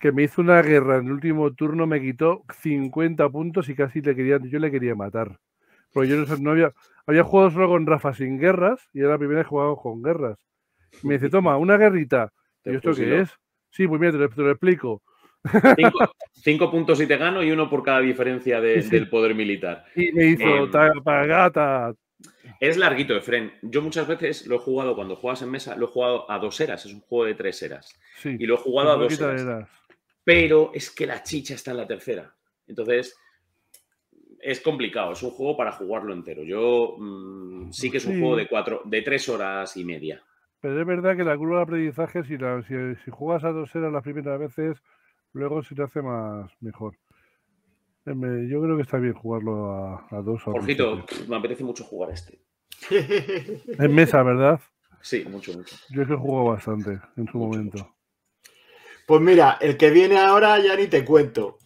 que me hizo una guerra en el último turno, me quitó 50 puntos y casi le quería, yo le quería matar. Porque yo no, había, había jugado solo con Rafa sin guerras y era la primera vez que jugaba con guerras. Me dice, toma, una guerrita. ¿Y esto qué es? Sí, pues mira, te lo, explico. Cinco, puntos y te gano y uno por cada diferencia del poder militar. Y me hizo eh, Es larguito, Efren. Yo muchas veces lo he jugado cuando juegas en mesa, lo he jugado a dos eras, es un juego de tres eras. y lo he jugado a dos eras. Pero es que la chicha está en la tercera. Entonces, es complicado, es un juego para jugarlo entero. Yo mm, sí que es un juego de cuatro, de tres horas y media. Pero es verdad que la curva de aprendizaje, si, si, juegas a dos eras las primeras veces, luego se te hace más mejor. Em, yo creo que está bien jugarlo a, a dos. Jorgito, me apetece mucho jugar este. En mesa, ¿verdad? Sí, mucho, mucho. Yo es que juego bastante en su momento. Pues mira, el que viene ahora ya ni te cuento.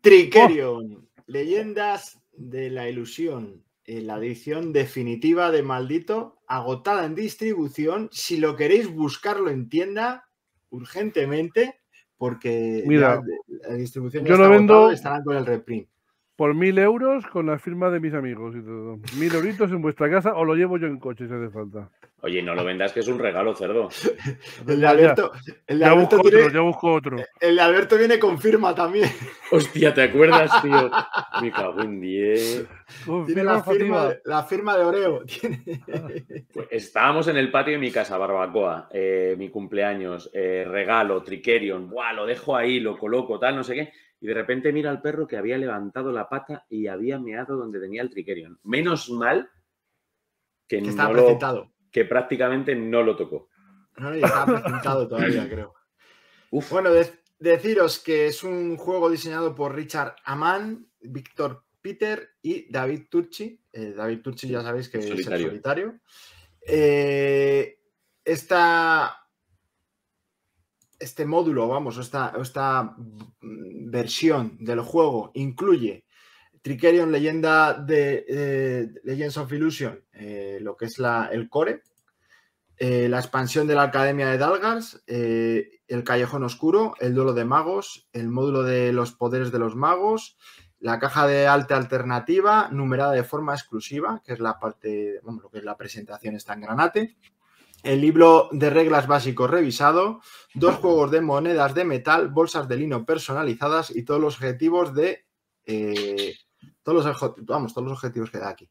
Trikerion, Leyendas de la Ilusión, en la edición definitiva de Maldito, agotada en distribución. Si lo queréis buscarlo en tienda, urgentemente, porque Mira, la, distribución yo lo vendo estarán con el reprint por mil euros con la firma de mis amigos y todo. Mil euritos en vuestra casa o lo llevo yo en coche si hace falta. Oye, no lo vendas que es un regalo, cerdo. el de Alberto, el de Alberto busco otro, ya busco otro. El de Alberto viene con firma también. Hostia, ¿te acuerdas, tío? Me cago en 10. Tiene la firma, la firma, de Oreo. Pues estábamos en el patio de mi casa, barbacoa, eh, mi cumpleaños, eh, regalo, Trickerion, Buah, lo dejo ahí, lo coloco, tal, no sé qué y de repente mira al perro que había levantado la pata y había meado donde tenía el triquerion. Menos mal que, no que prácticamente no lo tocó. No, presentado todavía, creo. Bueno, deciros que es un juego diseñado por Richard Amann, Víctor Peter y David Turchi. Eh, David Turchi ya sabéis que es el solitario. Eh, esta este módulo, vamos, esta, esta versión del juego incluye Tricerion Leyenda de Legends of Illusion, eh, lo que es la, el core, eh, la expansión de la Academia de Dalgars, eh, el Callejón Oscuro, el duelo de magos, el módulo de los poderes de los magos, la caja de alta alternativa, numerada de forma exclusiva, que es la parte, bueno, lo que es la presentación está en granate, el libro de reglas básicos revisado, dos juegos de monedas de metal, bolsas de lino personalizadas y todos los objetivos de... Eh, todos los, vamos, todos los objetivos que da aquí.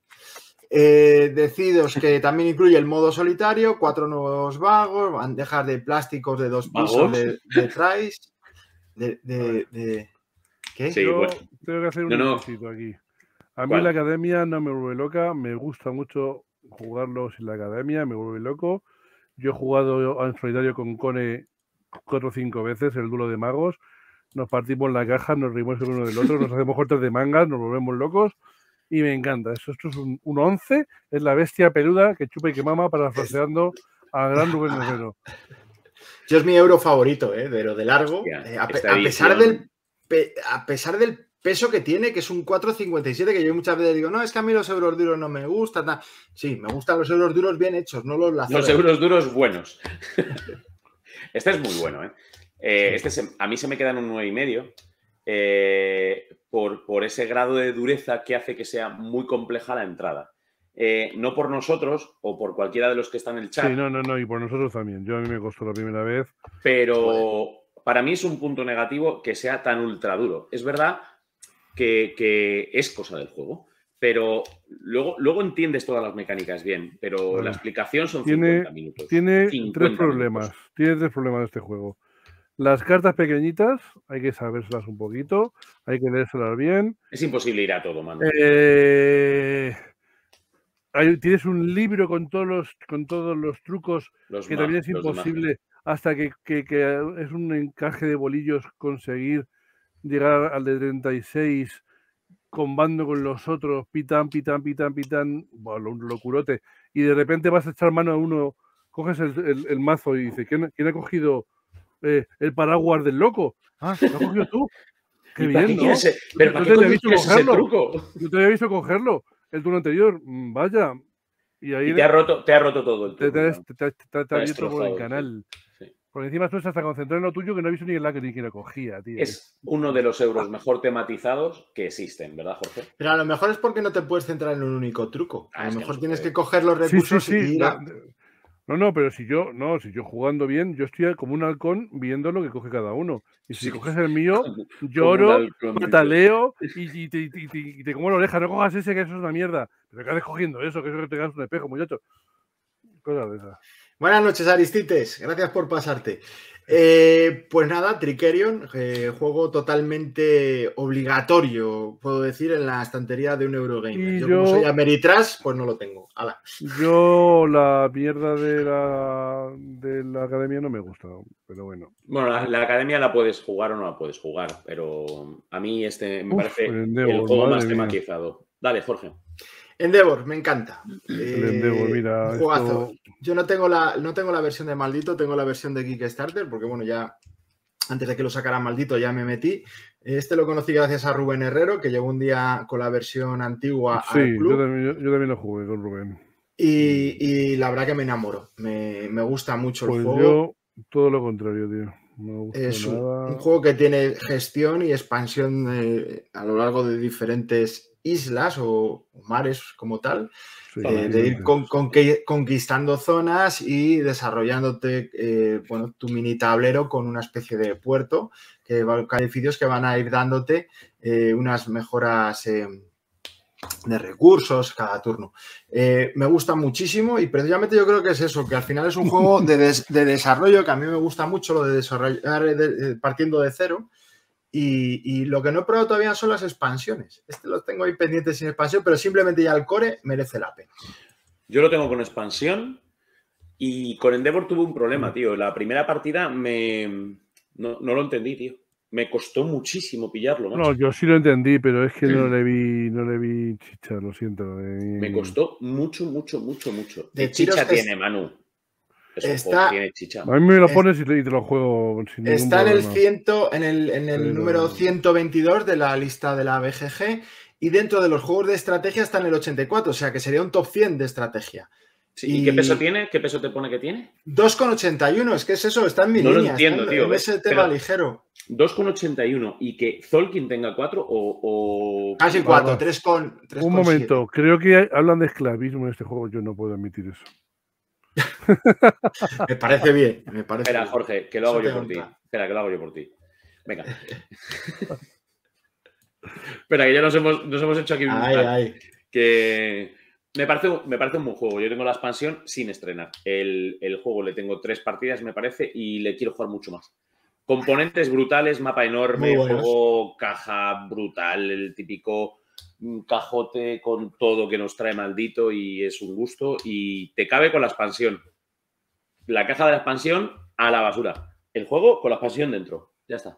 Eh, decidos que también incluye el modo solitario, cuatro nuevos vagos, bandejas de plásticos de dos pisos de, de De, ¿Qué? tengo que hacer un no, aquí. A mí la academia no me vuelve loca, me gusta mucho jugarlo sin la academia, me vuelve loco. Yo he jugado en solitario con Cone cuatro o cinco veces el duelo de magos. Nos partimos la caja, nos reímos el uno del otro, nos hacemos cortes de mangas, nos volvemos locos y me encanta. Esto, es un, 11, es la bestia peluda que chupa y que mama para fraseando a gran Rubén Guerrero. Yo es mi euro favorito, ¿eh? pero de largo. Eh, a, pesar del, a pesar del peso que tiene, que es un 4,57, que yo muchas veces digo, no, es que a mí los euros duros no me gustan. Sí, me gustan los euros duros bien hechos, no los Los euros duros buenos. este es muy bueno, ¿eh? eh este a mí se me queda en un 9,5 eh, por, por ese grado de dureza que hace que sea muy compleja la entrada. Eh, no por nosotros o por cualquiera de los que están en el chat. Sí, no, no, no, y por nosotros también. Yo a mí me costó la primera vez. Pero para mí es un punto negativo que sea tan ultra duro. Es verdad que, es cosa del juego. Pero luego, luego entiendes todas las mecánicas bien, pero la explicación son tiene, 50 minutos. Tiene tres problemas. Tiene tres problemas este juego. Las cartas pequeñitas hay que sabérselas un poquito, hay que leérselas bien. Es imposible ir a todo, mano. Eh, tienes un libro con todos los, con todos los trucos que también es imposible hasta que, que, es un encaje de bolillos conseguir llegar al de 36 combando con los otros, pitán, pitán, pitán, pitán, bueno, un locurote, y de repente vas a echar mano a uno, coges el, mazo y dices, ¿quién, ha cogido eh, el paraguas del loco? Ah, lo has cogido tú. Qué bien, ¿no? Pero ¿para te había visto cogerlo. Yo te había visto cogerlo el turno anterior. Mm, vaya. Y ahí te, ha roto, te ha roto todo el turno. Te, te, ha visto por el canal. Por encima tú estás tan concentrado en lo tuyo que no he visto ni el la que ni quien cogía, tío. Es uno de los euros mejor tematizados que existen, ¿verdad, Jorge? Pero a lo mejor es porque no te puedes centrar en un único truco. A ah, lo mejor tienes que coger los recursos y ir No, no, pero si yo, no, si yo jugando bien, yo estoy como un halcón viendo lo que coge cada uno. Y si coges el mío, lloro, pataleo y, te, y, te, como la oreja. No cojas ese, que eso es una mierda. Pero acabas cogiendo eso, que eso que te ganas un espejo, muchacho. Cosas de esas. Buenas noches, Aristites. Gracias por pasarte. Eh, pues nada, Trikerion, eh, juego totalmente obligatorio, puedo decir, en la estantería de un Eurogamer. Yo, yo, como soy Ameritrash, pues no lo tengo. Yo la mierda de la, de la academia no me gusta, pero bueno. Bueno, la, academia la puedes jugar o no la puedes jugar, pero a mí este me parece el, juego más tematizado. Dale, Jorge. Endeavor, me encanta. Endeavor, eh, mira. Yo no tengo, la, no tengo la versión de Maldito, tengo la versión de Kickstarter, porque bueno, ya antes de que lo sacara Maldito ya me metí. Este lo conocí gracias a Rubén Herrero, que llegó un día con la versión antigua sí, al club. Yo también, yo, también lo jugué con Rubén. Y, la verdad que me enamoro. Me, gusta mucho el pues juego. Yo, todo lo contrario, tío. es un, juego que tiene gestión y expansión eh, a lo largo de diferentes islas o mares como tal, eh, de ir conquistando zonas y desarrollándote eh, bueno, tu mini tablero con una especie de puerto, que edificios que van a ir dándote eh, unas mejoras de recursos cada turno. me gusta muchísimo y precisamente yo creo que es eso, que al final es un juego de, de desarrollo que a mí me gusta mucho lo de desarrollar partiendo de cero y, lo que no he probado todavía son las expansiones. Este lo tengo ahí pendiente sin expansión, pero simplemente ya el core merece la pena. Yo lo tengo con expansión y con Endeavor tuve un problema, mm. tío. La primera partida me... No, lo entendí, tío. Me costó muchísimo pillarlo. No, yo sí lo entendí, pero es que no le vi, no le vi chicha, lo siento. Me costó mucho, mucho, mucho, mucho. De chicha tiene, Manu? Está, A mí me lo pones y te, lo juego sin Está en el, ciento, en el, en el número 122 de la lista de la BGG y dentro de los juegos de estrategia está en el 84, o sea que sería un top 100 de estrategia. ¿Y, qué peso tiene? ¿Qué peso te pone que tiene? 2,81, es que es eso, está en mi no línea. Lo entiendo, tío. Ese tema ligero. 2,81 y que Zolkin tenga 4 o, Casi 4, 3 con. un momento, creo que hablan de esclavismo en este juego, yo no puedo admitir eso. me parece bien, me parece Espera, Jorge, que lo hago yo por ti. Espera, que lo hago yo por ti. Venga. Espera, que ya nos hemos, nos hemos hecho aquí un que me parece, me parece un buen juego. Yo tengo la expansión sin estrenar. El, el, juego le tengo tres partidas, me parece, y le quiero jugar mucho más. Componentes brutales, mapa enorme, juego, caja brutal, el típico un cajote con todo que nos trae maldito y es un gusto y te cabe con la expansión. La caja de la expansión a la basura. El juego con la expansión dentro. Ya está.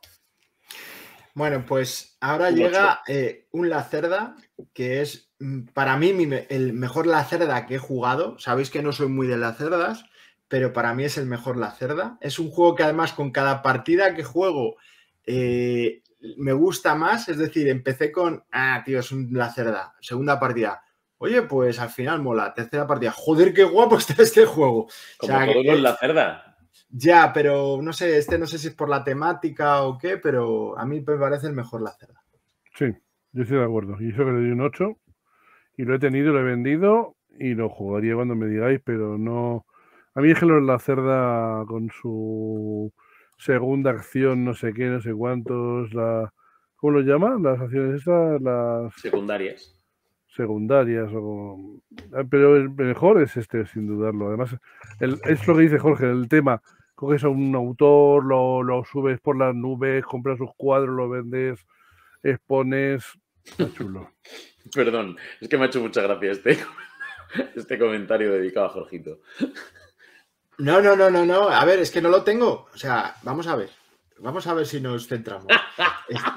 Bueno, pues ahora llega eh, un Lacerda que es mm, para mí el mejor Lacerda que he jugado. Sabéis que no soy muy de Lacerdas, pero para mí es el mejor Lacerda. Es un juego que además con cada partida que juego eh, me gusta más, es decir, empecé con, ah, tío, es la cerda. Segunda partida, oye, pues al final mola. Tercera partida, joder, qué guapo está este juego. Como o todo la cerda. Ya, pero no sé, este no sé si es por la temática o qué, pero a mí me parece el mejor la cerda. Sí, yo estoy de acuerdo. Y eso que le di un 8 y lo he tenido, lo he vendido y lo jugaría cuando me digáis, pero no. A mí déjenlo en la cerda con su segunda acción, no sé qué, no sé cuántos, la, ¿cómo lo llaman? Las acciones estas, las... Secundarias. Secundarias, o... Ah, pero el mejor es este, sin dudarlo. Además, el, es lo que dice Jorge, el tema, coges a un autor, lo, lo subes por las nubes, compras sus cuadros, lo vendes, expones... Está chulo. Perdón, es que me ha hecho mucha gracia este, este comentario dedicado a Jorgito. No, no, no, no, no. A ver, es que no lo tengo. O sea, vamos a ver. Vamos a ver si nos centramos.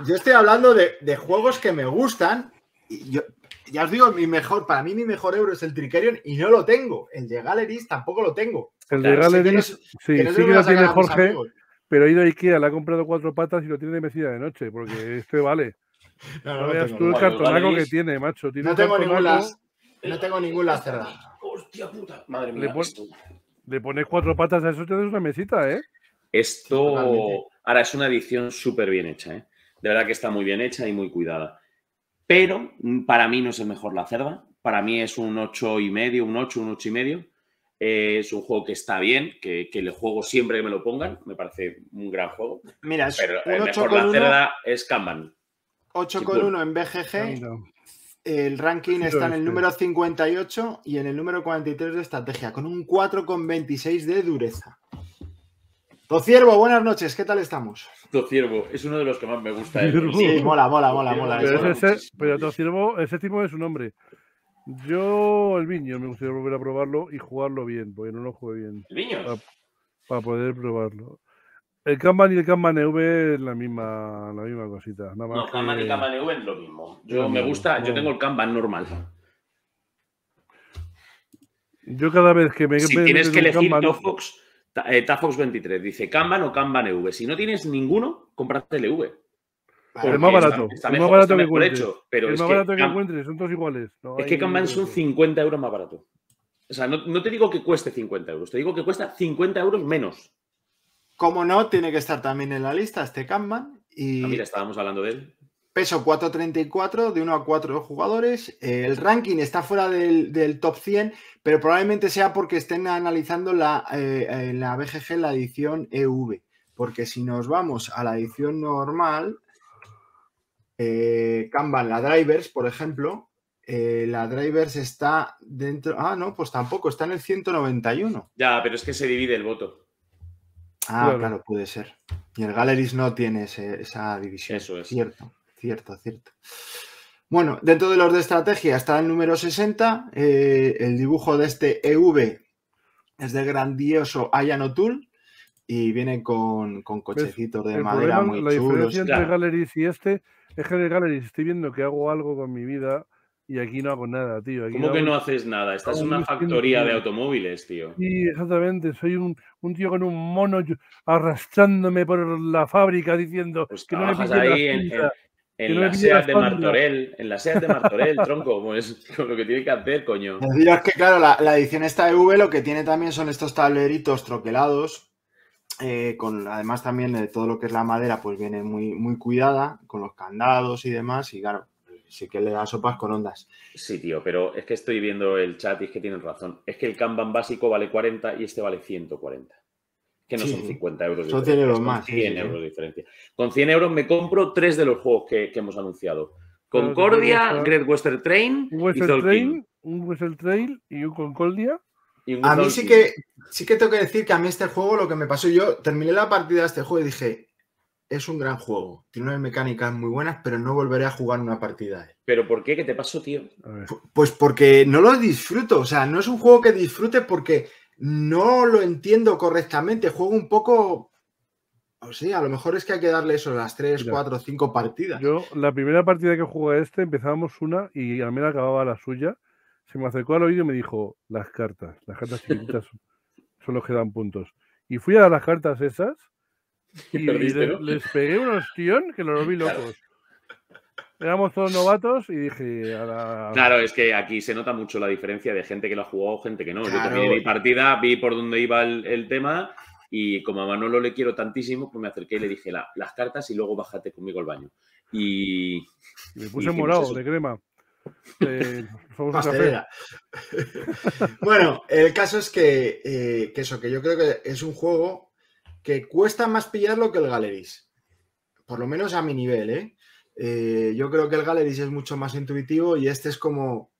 Yo estoy hablando de, juegos que me gustan. Y yo, ya os digo, mi mejor, para mí mi mejor euro es el Tricerion y no lo tengo. El de Galleries tampoco lo tengo. El de Galleries, sí, sí que lo tiene Jorge, pero ha ido a Ikea, le ha comprado cuatro patas y lo tiene de mesilla de noche, porque este vale. No, no, veas tú el cartonaco que tiene, macho. no, tengo ninguna, no tengo ninguna cerrada. Hostia puta, madre mía. Le pones cuatro patas a eso, te das una mesita, ¿eh? Esto ahora es una edición súper bien hecha, ¿eh? De verdad que está muy bien hecha y muy cuidada. Pero mm, para mí no es el mejor la cerda. Para mí es un ocho y medio, un 8, un ocho y medio. Eh, es un juego que está bien, que, le juego siempre que me lo pongan. Me parece un gran juego. Mira, es Pero el mejor la cerda es Kanban. 8 con 1 en BGG. El ranking está en el número 58 y en el número 43 de estrategia, con un 4,26 de dureza. Tociervo, buenas noches, ¿qué tal estamos? Tociervo, es uno de los que más me gusta. ¿eh? Sí, mola, mola, mola, mola. Pero, ese, pero Tociervo, ese tipo es su nombre. Yo, el Viño, me gustaría volver a probarlo y jugarlo bien, porque no lo jugué bien. ¿El Viño? Para, poder probarlo. El Kanban y el Kanban EV es la misma, la misma cosita. Nada no, Kanban y Kanban EV es lo mismo. Yo me gusta, yo tengo el Kanban normal. Yo cada vez que me... Si tienes que elegir Kanban... Tafox, eh, Tafox 23, dice Kanban o Kanban EV. Si no tienes ninguno, cómprate el EV. El más barato. el más barato que encuentres. Pero el más barato que, encuentres, son todos iguales. es que Kanban son 50 euros más barato. O sea, no, te digo que cueste 50 euros, te digo que cuesta 50 euros menos. Como no, tiene que estar también en la lista este Kanban. Y... Ah, mira, estábamos hablando de él. Peso 4.34 de 1 a 4 jugadores. El ranking está fuera del, top 100, pero probablemente sea porque estén analizando la, eh, en la BGG la edición EV. Porque si nos vamos a la edición normal, eh, Kanban, la Drivers, por ejemplo, eh, la Drivers está dentro. Ah, no, pues tampoco, está en el 191. Ya, pero es que se divide el voto. Ah, claro, puede ser. Y el Galleries no tiene esa división. Eso es. Cierto, cierto, cierto. Bueno, dentro de los de estrategia está el número 60. Eh, el dibujo de este EV es de grandioso Ayano Tool y viene con, con cochecitos de madera muy la chulos. La diferencia entre Galleries y este es que de Gallery estoy viendo que hago algo con mi vida y aquí no hago nada, tío. ¿Cómo que no haces nada? Estás en una factoría de automóviles, tío. Sí, exactamente. Soy un, tío con un mono arrastrándome por la fábrica diciendo pues que no me ahí en, en, la SEAT de Martorell, en la SEAT de Martorell, tronco, pues lo que tiene que hacer, coño. Es que, claro, la, la edición esta de V lo que tiene también son estos tableritos troquelados eh, con, además también de todo lo que es la madera, pues viene muy, muy cuidada con los candados y demás. Y claro, sí que le da sopas con ondas. Sí, tío, pero es que estoy viendo el chat y es que tienen razón. Es que el Kanban básico vale 40 y este vale 140. Que no son 50 euros. Son 100 euros más. 100 euros de diferencia. Con 100 euros me compro tres de los juegos que, hemos anunciado. Concordia, Great Western Train, Western Train, un Western Trail y un Concordia. A mí sí que, sí que tengo que decir que a mí este juego lo que me pasó, yo terminé la partida de este juego y dije, es un gran juego, tiene unas mecánicas muy buenas, pero no volveré a jugar una partida. ¿Pero por qué? ¿Qué te pasó, tío? Pues porque no lo disfruto, o sea, no es un juego que disfrute porque no lo entiendo correctamente, juego un poco... O sea, a lo mejor es que hay que darle eso, las 3, 4, 5 partidas. Yo, la primera partida que jugué este, empezábamos una y a mí acababa la suya se me acercó al oído y me dijo, las cartas, las cartas chiquititas son los que dan puntos. Y fui a las cartas esas y, les pegué un ostión que los vi locos. Éramos todos novatos y dije... Claro, es que aquí se nota mucho la diferencia de gente que lo ha jugado o gente que no. Yo también en mi partida vi por dónde iba el, tema y como a Manolo le quiero tantísimo, pues me acerqué y le dije las cartas y luego bájate conmigo al baño. Y... Me puse morado, de crema. bueno, el caso es eh, que, eso, que yo creo que es un juego que cuesta más pillarlo que el Galeries. Por lo menos a mi nivel, ¿eh? ¿eh? yo creo que el Galeries es mucho más intuitivo y este es como.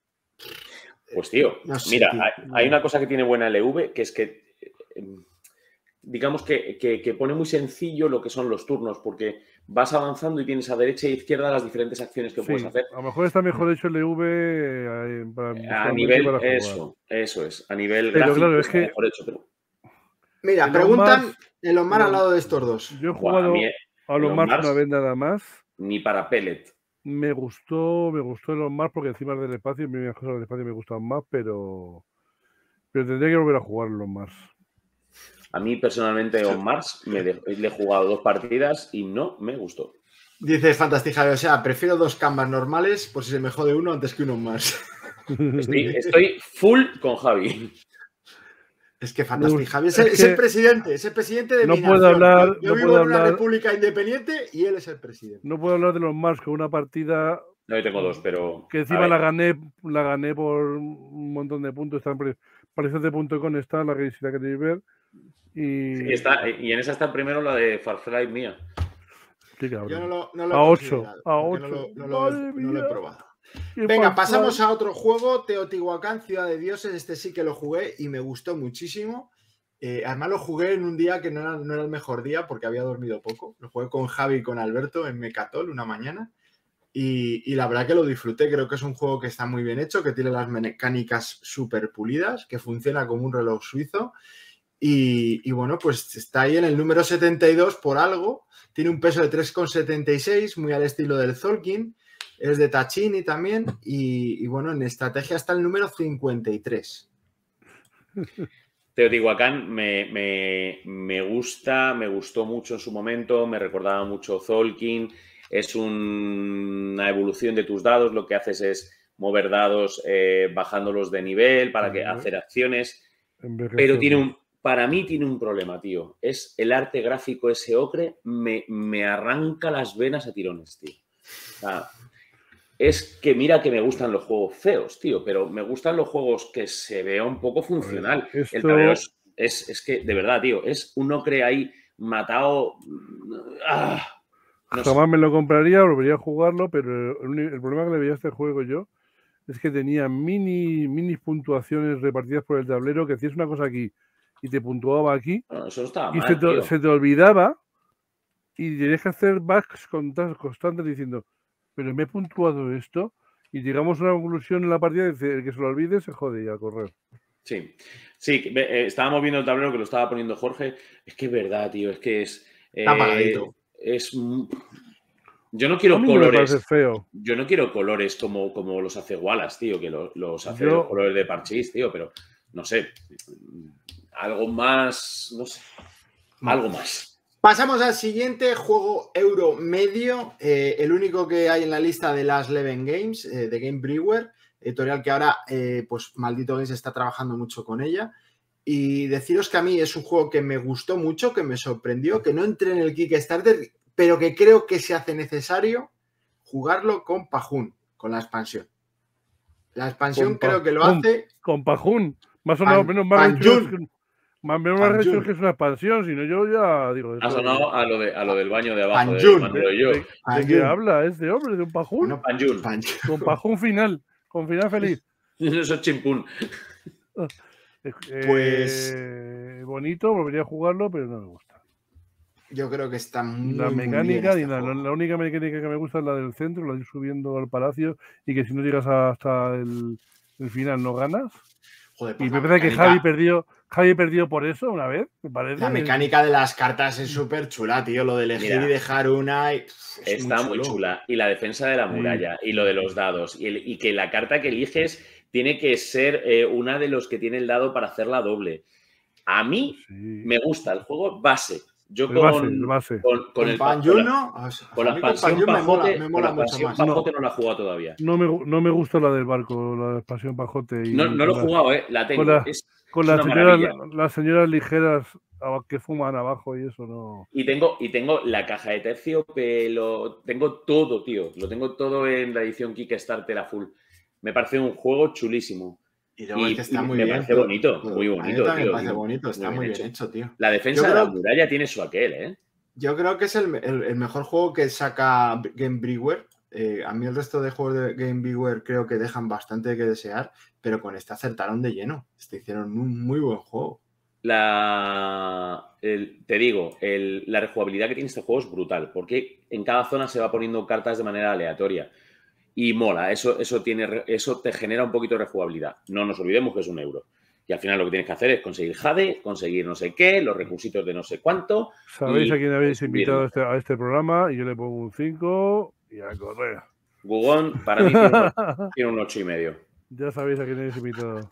Pues tío, mira, Hay, una cosa que tiene buena LV, que es que digamos que, pone muy sencillo lo que son los turnos, porque vas avanzando y tienes a derecha e izquierda las diferentes acciones que puedes hacer. A lo mejor está mejor hecho el EV eh, a nivel, eso, eso es, a nivel pero, claro, es que... mejor hecho. Mira, preguntan el Omar al lado de estos dos. Yo he jugado a, los Mars una vez nada más. Ni para pellet. Me gustó, me gustó el Mars porque encima del espacio, mis cosas del espacio me gustaban más, pero, pero tendría que volver a jugar los Mars. A mí personalmente On Mars me le he jugado dos partidas y no me gustó. Dice Fantástica, o sea, prefiero dos Canvas normales por si se me jode uno antes que uno más. Estoy, full con Javi. Es que Fantástica Javi es, el presidente, es el presidente de no mi puedo Hablar, Yo, vivo en una república independiente y él es el presidente. No puedo hablar de los Mars con una partida no, yo tengo dos, pero. Que encima la gané, la gané por un montón de puntos. Parecete.com está la que, la que queréis ver. Y... está, y en esa está primero la de Far Cry mía. Yo no lo, no lo a 8. A 8. No, lo, he probado. Venga, pasamos a otro juego, Teotihuacán, Ciudad de Dioses. Este sí que lo jugué y me gustó muchísimo. Eh, además lo jugué en un día que no era, no era, el mejor día porque había dormido poco. Lo jugué con Javi y con Alberto en Mecatol una mañana. Y, la verdad que lo disfruté. Creo que es un juego que está muy bien hecho, que tiene las mecánicas súper pulidas, que funciona como un reloj suizo. Y, y, bueno, pues está ahí en el número 72 por algo. Tiene un peso de 3,76, muy al estilo del Zolkin. Es de Tachini también. Y, bueno, en estrategia está el número 53. Teotihuacán me, me, me, gusta, me gustó mucho en su momento, me recordaba mucho Zolkin. Es una evolución de tus dados, lo que haces es mover dados eh, bajándolos de nivel para que, hacer acciones. Pero tiene un, para mí tiene un problema, tío. Es el arte gráfico ese ocre, me, me arranca las venas a tirones, tío. O sea, es que mira que me gustan los juegos feos, tío, pero me gustan los juegos que se vea un poco funcional. El tablero es, que, de verdad, tío, es un ocre ahí matado. ¡Ah! Jamás me lo compraría, volvería a jugarlo, pero el, problema que le veía a este juego yo es que tenía mini, mini puntuaciones repartidas por el tablero, que hacías una cosa aquí y te puntuaba aquí, y se, te, olvidaba y tenías que hacer backs constantes diciendo, pero me he puntuado esto y llegamos a una conclusión en la partida de el que se lo olvide se jode y a correr. Sí, sí, eh, estábamos viendo el tablero que lo estaba poniendo Jorge. Es que es verdad, tío, es que es. Eh, es. Yo no quiero colores. Feo. Yo no quiero colores como, como los hace Wallace, tío, que los, hace los colores de Parchís, tío, pero no sé. Algo más. No sé. Algo más. Pasamos al siguiente juego euro medio, eh, el único que hay en la lista de las Leven Games, eh, de Game Brewer, editorial que ahora, eh, pues Maldito Games está trabajando mucho con ella. Y deciros que a mí es un juego que me gustó mucho, que me sorprendió, que no entré en el Kickstarter, pero que creo que se hace necesario jugarlo con Pajun, con la expansión. La expansión creo que lo hace. Con Pajun. Más o menos más más menos ha dicho que es una expansión, si no yo ya digo. Ha sonado a lo, de, a lo del baño de abajo de yo. ¿De, qué habla este hombre? ¿De un pajún? Con pajún final, con final feliz. Eso es chimpún. Eh, pues. bonito, volvería a jugarlo, pero no me gusta. Yo creo que está muy. La mecánica, este la, única mecánica que me gusta es la del centro, la de ir subiendo al palacio y que si no llegas hasta el, el final no ganas. Joder, y me parece que Javi perdió Javi perdió por eso una vez, me parece. La mecánica de las cartas es súper chula, tío. Lo de elegir y dejar una. está muy, chula. Y la defensa de la muralla, y lo de los dados. Y, que la carta que eliges tiene que ser eh, una de los que tiene el dado para hacerla doble. A mí me gusta el juego base. Yo con, base, base. con, con, el Panjuno, con la expansión Pajote, me mola, mucho más. Pajote no, la he jugado todavía. No me, no me gusta la del barco, la expansión Pajote. Y, no, no lo he jugado, ¿eh? La tengo. Con las señoras, las señoras ligeras que fuman abajo y eso no. Y tengo, y tengo la caja de terciopelo, tengo todo, tío. Lo tengo todo en la edición Kickstarter a full. Me parece un juego chulísimo. Y, está muy me bien. parece bonito, muy bonito, tío. Me parece bonito, está muy bien, hecho. tío. La defensa de la muralla tiene su aquel, ¿eh? Yo creo que es el, el, mejor juego que saca Game Brewer. Eh, a mí el resto de juegos de Game Brewer creo que dejan bastante que desear pero con este acertaron de lleno. Este hicieron un muy buen juego. La, te digo, la rejugabilidad que tiene este juego es brutal, porque en cada zona se va poniendo cartas de manera aleatoria. Y mola, eso, eso, tiene, eso te genera un poquito de rejugabilidad. No nos olvidemos que es un euro. Y al final lo que tienes que hacer es conseguir Jade, conseguir no sé qué, los recursitos de no sé cuánto. Sabéis a quién habéis invitado este, a este, programa y yo le pongo un 5 y a correr. Gugón, para mí tiene un 8 y medio. Ya sabéis a quién he invitado.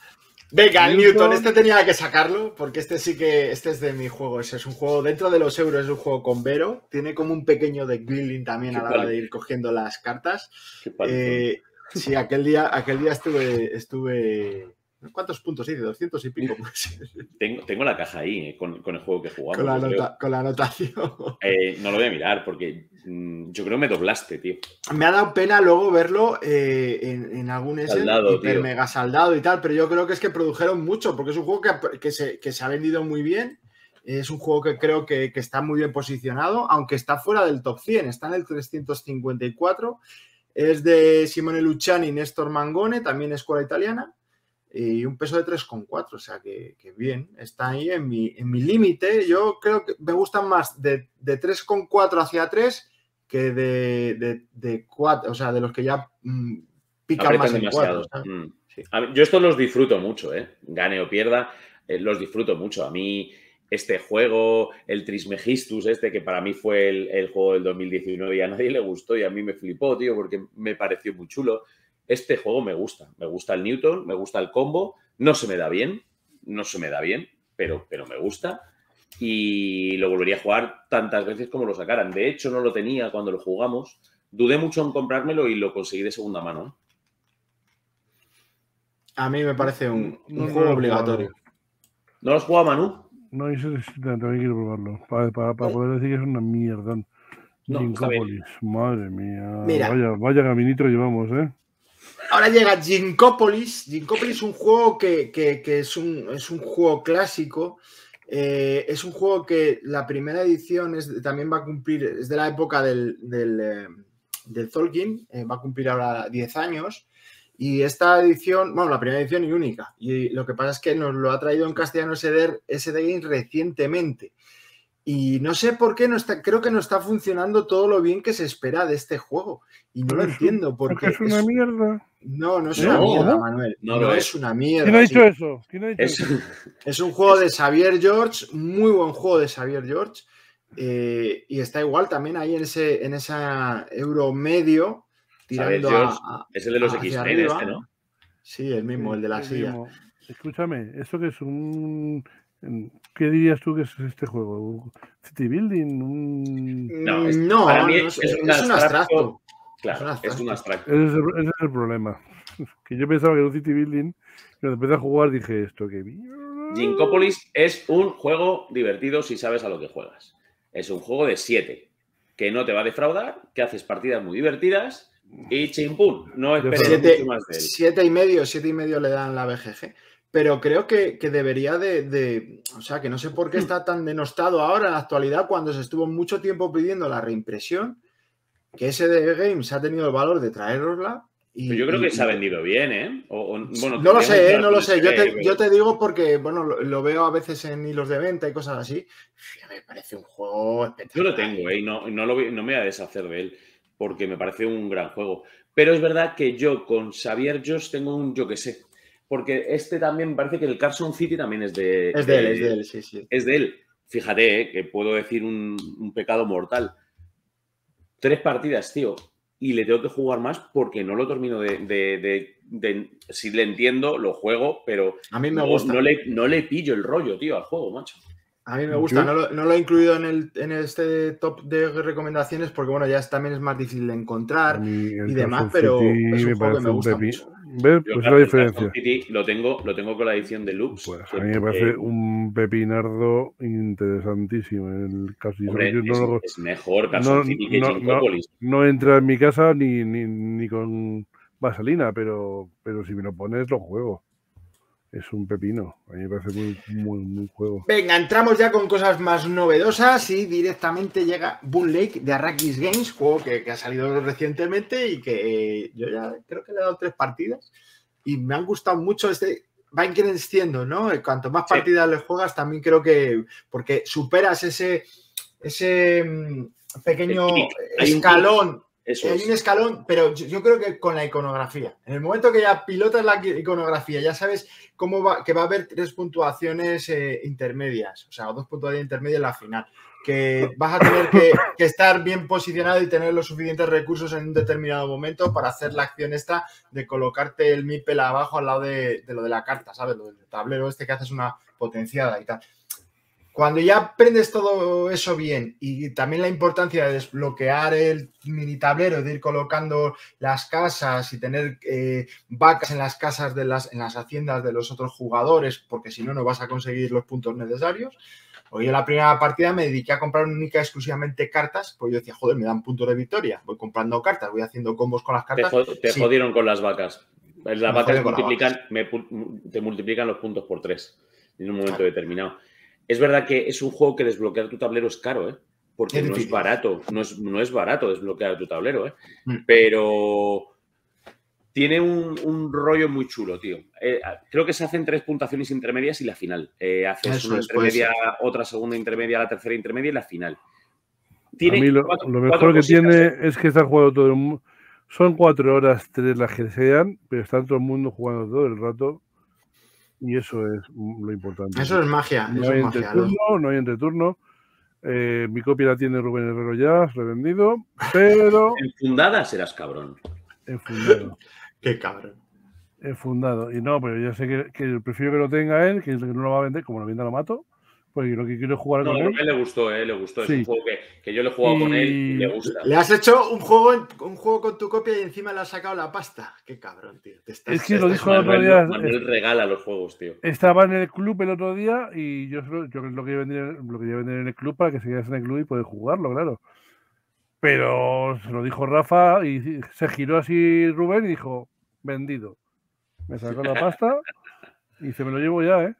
Venga, Newton. este tenía que sacarlo, porque este sí que, este es de mi juego. es un juego, dentro de los euros, es un juego con Vero. Tiene como un pequeño de grilling también a la hora de ir cogiendo las cartas. Eh, sí, aquel día, aquel día estuve, estuve, ¿Cuántos puntos hice? 200 y pico. Pues. Tengo, tengo la caja ahí eh, con, el juego que jugamos. Con la, anotación. Eh, no lo voy a mirar porque yo creo que me doblaste, tío. Me ha dado pena luego verlo eh, en, algún ese mega saldado y tal, pero yo creo que es que produjeron mucho porque es un juego que, se, que se ha vendido muy bien es un juego que creo que, está muy bien posicionado, aunque está fuera del top 100, está en el 354. Es de Simone Luciani y Néstor Mangone, también escuela italiana, y un peso de 3,4, o sea que, bien, está ahí en mi, en mi límite. Yo creo que me gustan más de, de 3,4 hacia 3 que de, 4, o sea, de los que ya mm, pican más en 4. Mm. yo estos los disfruto mucho, ¿eh? gane o pierda, eh, los disfruto mucho. A mí este juego, el Trismegistus, este que para mí fue el, juego del 2019 y a nadie le gustó y a mí me flipó, tío, porque me pareció muy chulo. Este juego me gusta, me gusta el Newton, me gusta el combo, no se me da bien, no se me da bien, pero, pero me gusta y lo volvería a jugar tantas veces como lo sacaran. De hecho, no lo tenía cuando lo jugamos. Dudé mucho en comprármelo y lo conseguí de segunda mano. A mí me parece un, juego obligatorio. ¿No lo has jugado, Manu? No, eso también quiero probarlo. Para, para, poder decir que es una mierda. No, madre mía. Vaya, vaya caminito llevamos, ¿eh? Ahora llega Ginkopolis. Ginkopolis es un juego que, es, un, es, un, juego clásico. Eh, es un juego que la primera edición es, también va a cumplir, es de la época del, del, eh, del Tolkien, eh, va a cumplir ahora 10 años. Y esta edición, bueno, la primera edición y única. Y lo que pasa es que nos lo ha traído en castellano SD, SD recientemente. Y no sé por qué no está, creo que no está funcionando todo lo bien que se espera de este juego. Y no lo entiendo. Porque es una mierda. No, no es una mierda, Manuel. No, es. una mierda. ¿Quién ha dicho eso? ¿Quién ha dicho es, eso? es, un juego de Xavier George, muy buen juego de Xavier George. Eh, y está igual también ahí en ese en esa euro medio es el de los X-Men este, ¿no? Sí, el mismo, el de la silla. Escúchame, ¿esto que es un... ¿Qué dirías tú que es este juego? ¿City Building? No, es, no, para mí es, un abstracto. Claro, es un abstracto. Ese es, el, problema. Que yo pensaba que era un City Building, y cuando empecé a jugar dije esto, que Ginkopolis es un juego divertido si sabes a lo que juegas. Es un juego de 7, que no te va a defraudar, que haces partidas muy divertidas y chimpún, no esperes siete, más de él. Siete y medio, siete y medio le dan la BGG. Pero creo que, debería de, O sea, que no sé por qué está tan denostado ahora en la actualidad cuando se estuvo mucho tiempo pidiendo la reimpresión, que ese de Games ha tenido el valor de traerosla. Y, yo creo que se ha vendido bien, ¿eh? no lo sé, ¿eh? no lo sé. Yo te, digo porque, bueno, lo, veo a veces en hilos de venta y cosas así. Me parece un juego espectacular. Yo lo tengo, ¿eh? Y no, no, lo, no me voy a deshacer de él porque me parece un gran juego. Pero es verdad que yo con Xavier Josh tengo un yo que sé. Porque este también parece que el Carson City también es de. Es de, él, es de él, sí, sí. Es de él. Fíjate, eh, que puedo decir un, pecado mortal. Tres partidas, tío. Y le tengo que jugar más porque no lo termino de. si le entiendo, lo juego, pero. A mí me gusta. No le, no le pillo el rollo, tío, al juego, macho. A mí me gusta, no lo, he incluido en, el, en este top de recomendaciones porque, bueno, ya también es más difícil de encontrar y demás, pero es un juego que me gusta mucho. ¿Ves? Pues la diferencia. lo, tengo, lo tengo con la edición de Lux. Pues a mí me parece un pepinardo interesantísimo. El es, mejor Carson City que no, entra en mi casa ni, ni, ni con vaselina, pero, pero si me lo pones, lo juego es un pepino. A mí me parece muy, muy, muy juego. Venga, entramos ya con cosas más novedosas y directamente llega Bull Lake de Arrakis Games, juego que, ha salido recientemente y que yo ya creo que le he dado tres partidas y me han gustado mucho este. Va creciendo, ¿no? Cuanto más partidas le juegas, también creo que. Porque superas ese, ese mm, pequeño escalón hay un escalón, pero yo, creo que con la iconografía. En el momento que ya pilotas la iconografía, ya sabes cómo va, que va a haber tres puntuaciones eh, intermedias, o sea, dos puntuaciones intermedias en la final. Que vas a tener que, estar bien posicionado y tener los suficientes recursos en un determinado momento para hacer la acción esta de colocarte el MIPEL abajo al lado de, lo de la carta, ¿sabes? Lo del tablero este que haces una potenciada y tal cuando ya aprendes todo eso bien y también la importancia de desbloquear el mini tablero, de ir colocando las casas y tener eh, vacas en las casas de las, en las haciendas de los otros jugadores, porque si no, no vas a conseguir los puntos necesarios. Hoy en la primera partida me dediqué a comprar única exclusivamente cartas, pues yo decía, joder, me dan puntos de victoria. Voy comprando cartas, voy haciendo combos con las cartas. Te, jodieron con las vacas. Las vacas multiplican, te multiplican los puntos por tres en un momento determinado. Es verdad que es un juego que desbloquear tu tablero es caro, ¿eh? Porque no es barato, no es, no es, barato desbloquear tu tablero, ¿eh? Mm. Pero tiene un, rollo muy chulo, tío. Eh, creo que se hacen tres puntuaciones intermedias y la final. Eh, haces una intermedia, otra segunda intermedia, la tercera intermedia y la final. Tiene lo, mejor que tiene es que está jugando todo el mundo. Son cuatro horas, tres las que sean, pero está todo el mundo jugando todo el rato. Y eso es lo importante. Eso es magia. No, hay, entreturno, no hay entreturno. Eh, mi copia la tiene Rubén Herrero ya, revendido, pero. Enfundada serás cabrón. Enfundado. Qué cabrón. Enfundado. Y no, pero yo sé que, que, prefiero que lo tenga él, que no lo va a vender, como lo venda lo mato porque lo que quiero jugar con él. No, le gustó, eh, le gustó. Es un juego que, yo le he jugado con él y le gusta. Le has hecho un juego, un juego con tu copia y encima le has sacado la pasta. Qué cabrón, tío. es que lo dijo el otro día. Manuel regala los juegos, tío. Estaba en el club el otro día y yo, yo lo quería vender, lo quería vender en el club para que se quedase en el club y poder jugarlo, claro. Pero se lo dijo Rafa y se giró así Rubén y dijo, vendido. Me sacó la pasta y se me lo llevo ya, ¿eh?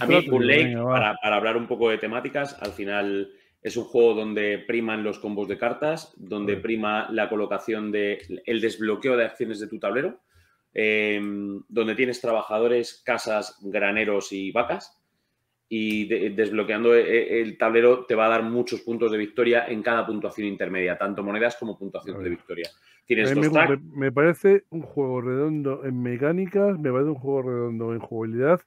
A mí, un Lake, para, hablar un poco de temáticas, al final es un juego donde priman los combos de cartas, donde prima la colocación de el desbloqueo de acciones de tu tablero, em, donde tienes trabajadores, casas, graneros y vacas. Y desbloqueando e, e, el tablero te va a dar muchos puntos de victoria en cada puntuación intermedia, tanto monedas como puntuación de victoria. Tienes me, me parece un juego redondo en mecánicas, me parece un juego redondo en jugabilidad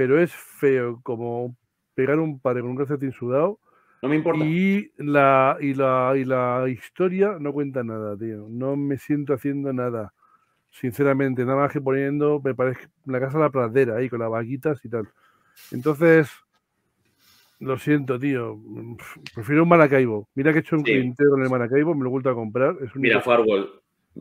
pero es feo como pegar un padre con un calcetín sudado. No me importa. Y la, y la, y la historia no cuenta nada, tío. No me siento haciendo nada. Sinceramente, nada más que poniendo, me parece la casa de la pradera ahí con las vaquitas y tal. Entonces, lo siento, tío. Prefiero un Maracaibo. Mira que he hecho un sí. con el Maracaibo, me lo he vuelto a comprar. Mira, Farwell.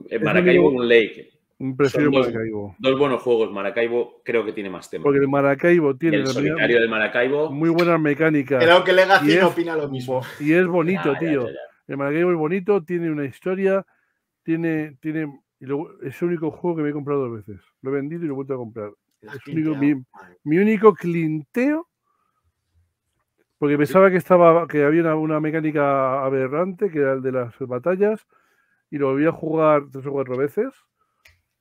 El Maracaibo, un Lake. Prefiero dos, Maracaibo. Dos buenos juegos. Maracaibo creo que tiene más tema. Porque el Maracaibo tiene. el solitario de Maracaibo. Muy buena mecánica. Creo que Legacy no opina lo mismo. Y es bonito, tío. el Maracaibo es bonito, tiene una historia, tiene. tiene y es el único juego que me he comprado dos veces. Lo he vendido y lo he vuelto a comprar. Es único, mi, mi, único clinteo. Porque pensaba que estaba que había una, una, mecánica aberrante, que era el de las batallas, y lo volví a jugar tres o cuatro veces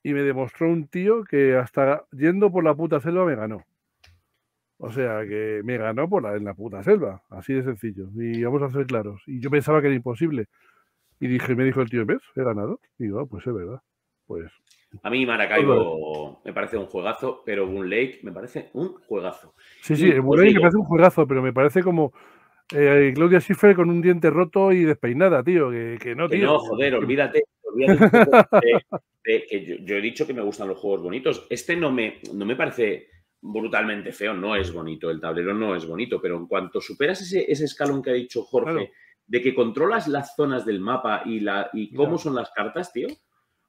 y me demostró un tío que hasta yendo por la puta selva me ganó. O sea, que me ganó por la, en la puta selva, así de sencillo. Y vamos a ser claros. Y yo pensaba que era imposible. Y dije, me dijo el tío, ¿ves? He ganado. Y digo, ah, pues es verdad. Pues. A mí Maracaibo me parece un juegazo, pero Boon Lake me parece un juegazo. Sí, sí, el Boon Lake me parece un juegazo, pero me parece como eh, Claudia Schiffer con un diente roto y despeinada, tío. Que, no, tío. no, joder, olvídate, que yo, he dicho que me gustan los juegos bonitos. Este no me, no me parece brutalmente feo, no es bonito, el tablero no es bonito, pero en cuanto superas ese, ese escalón que ha dicho Jorge, de que controlas las zonas del mapa y, la, y cómo son las cartas, tío,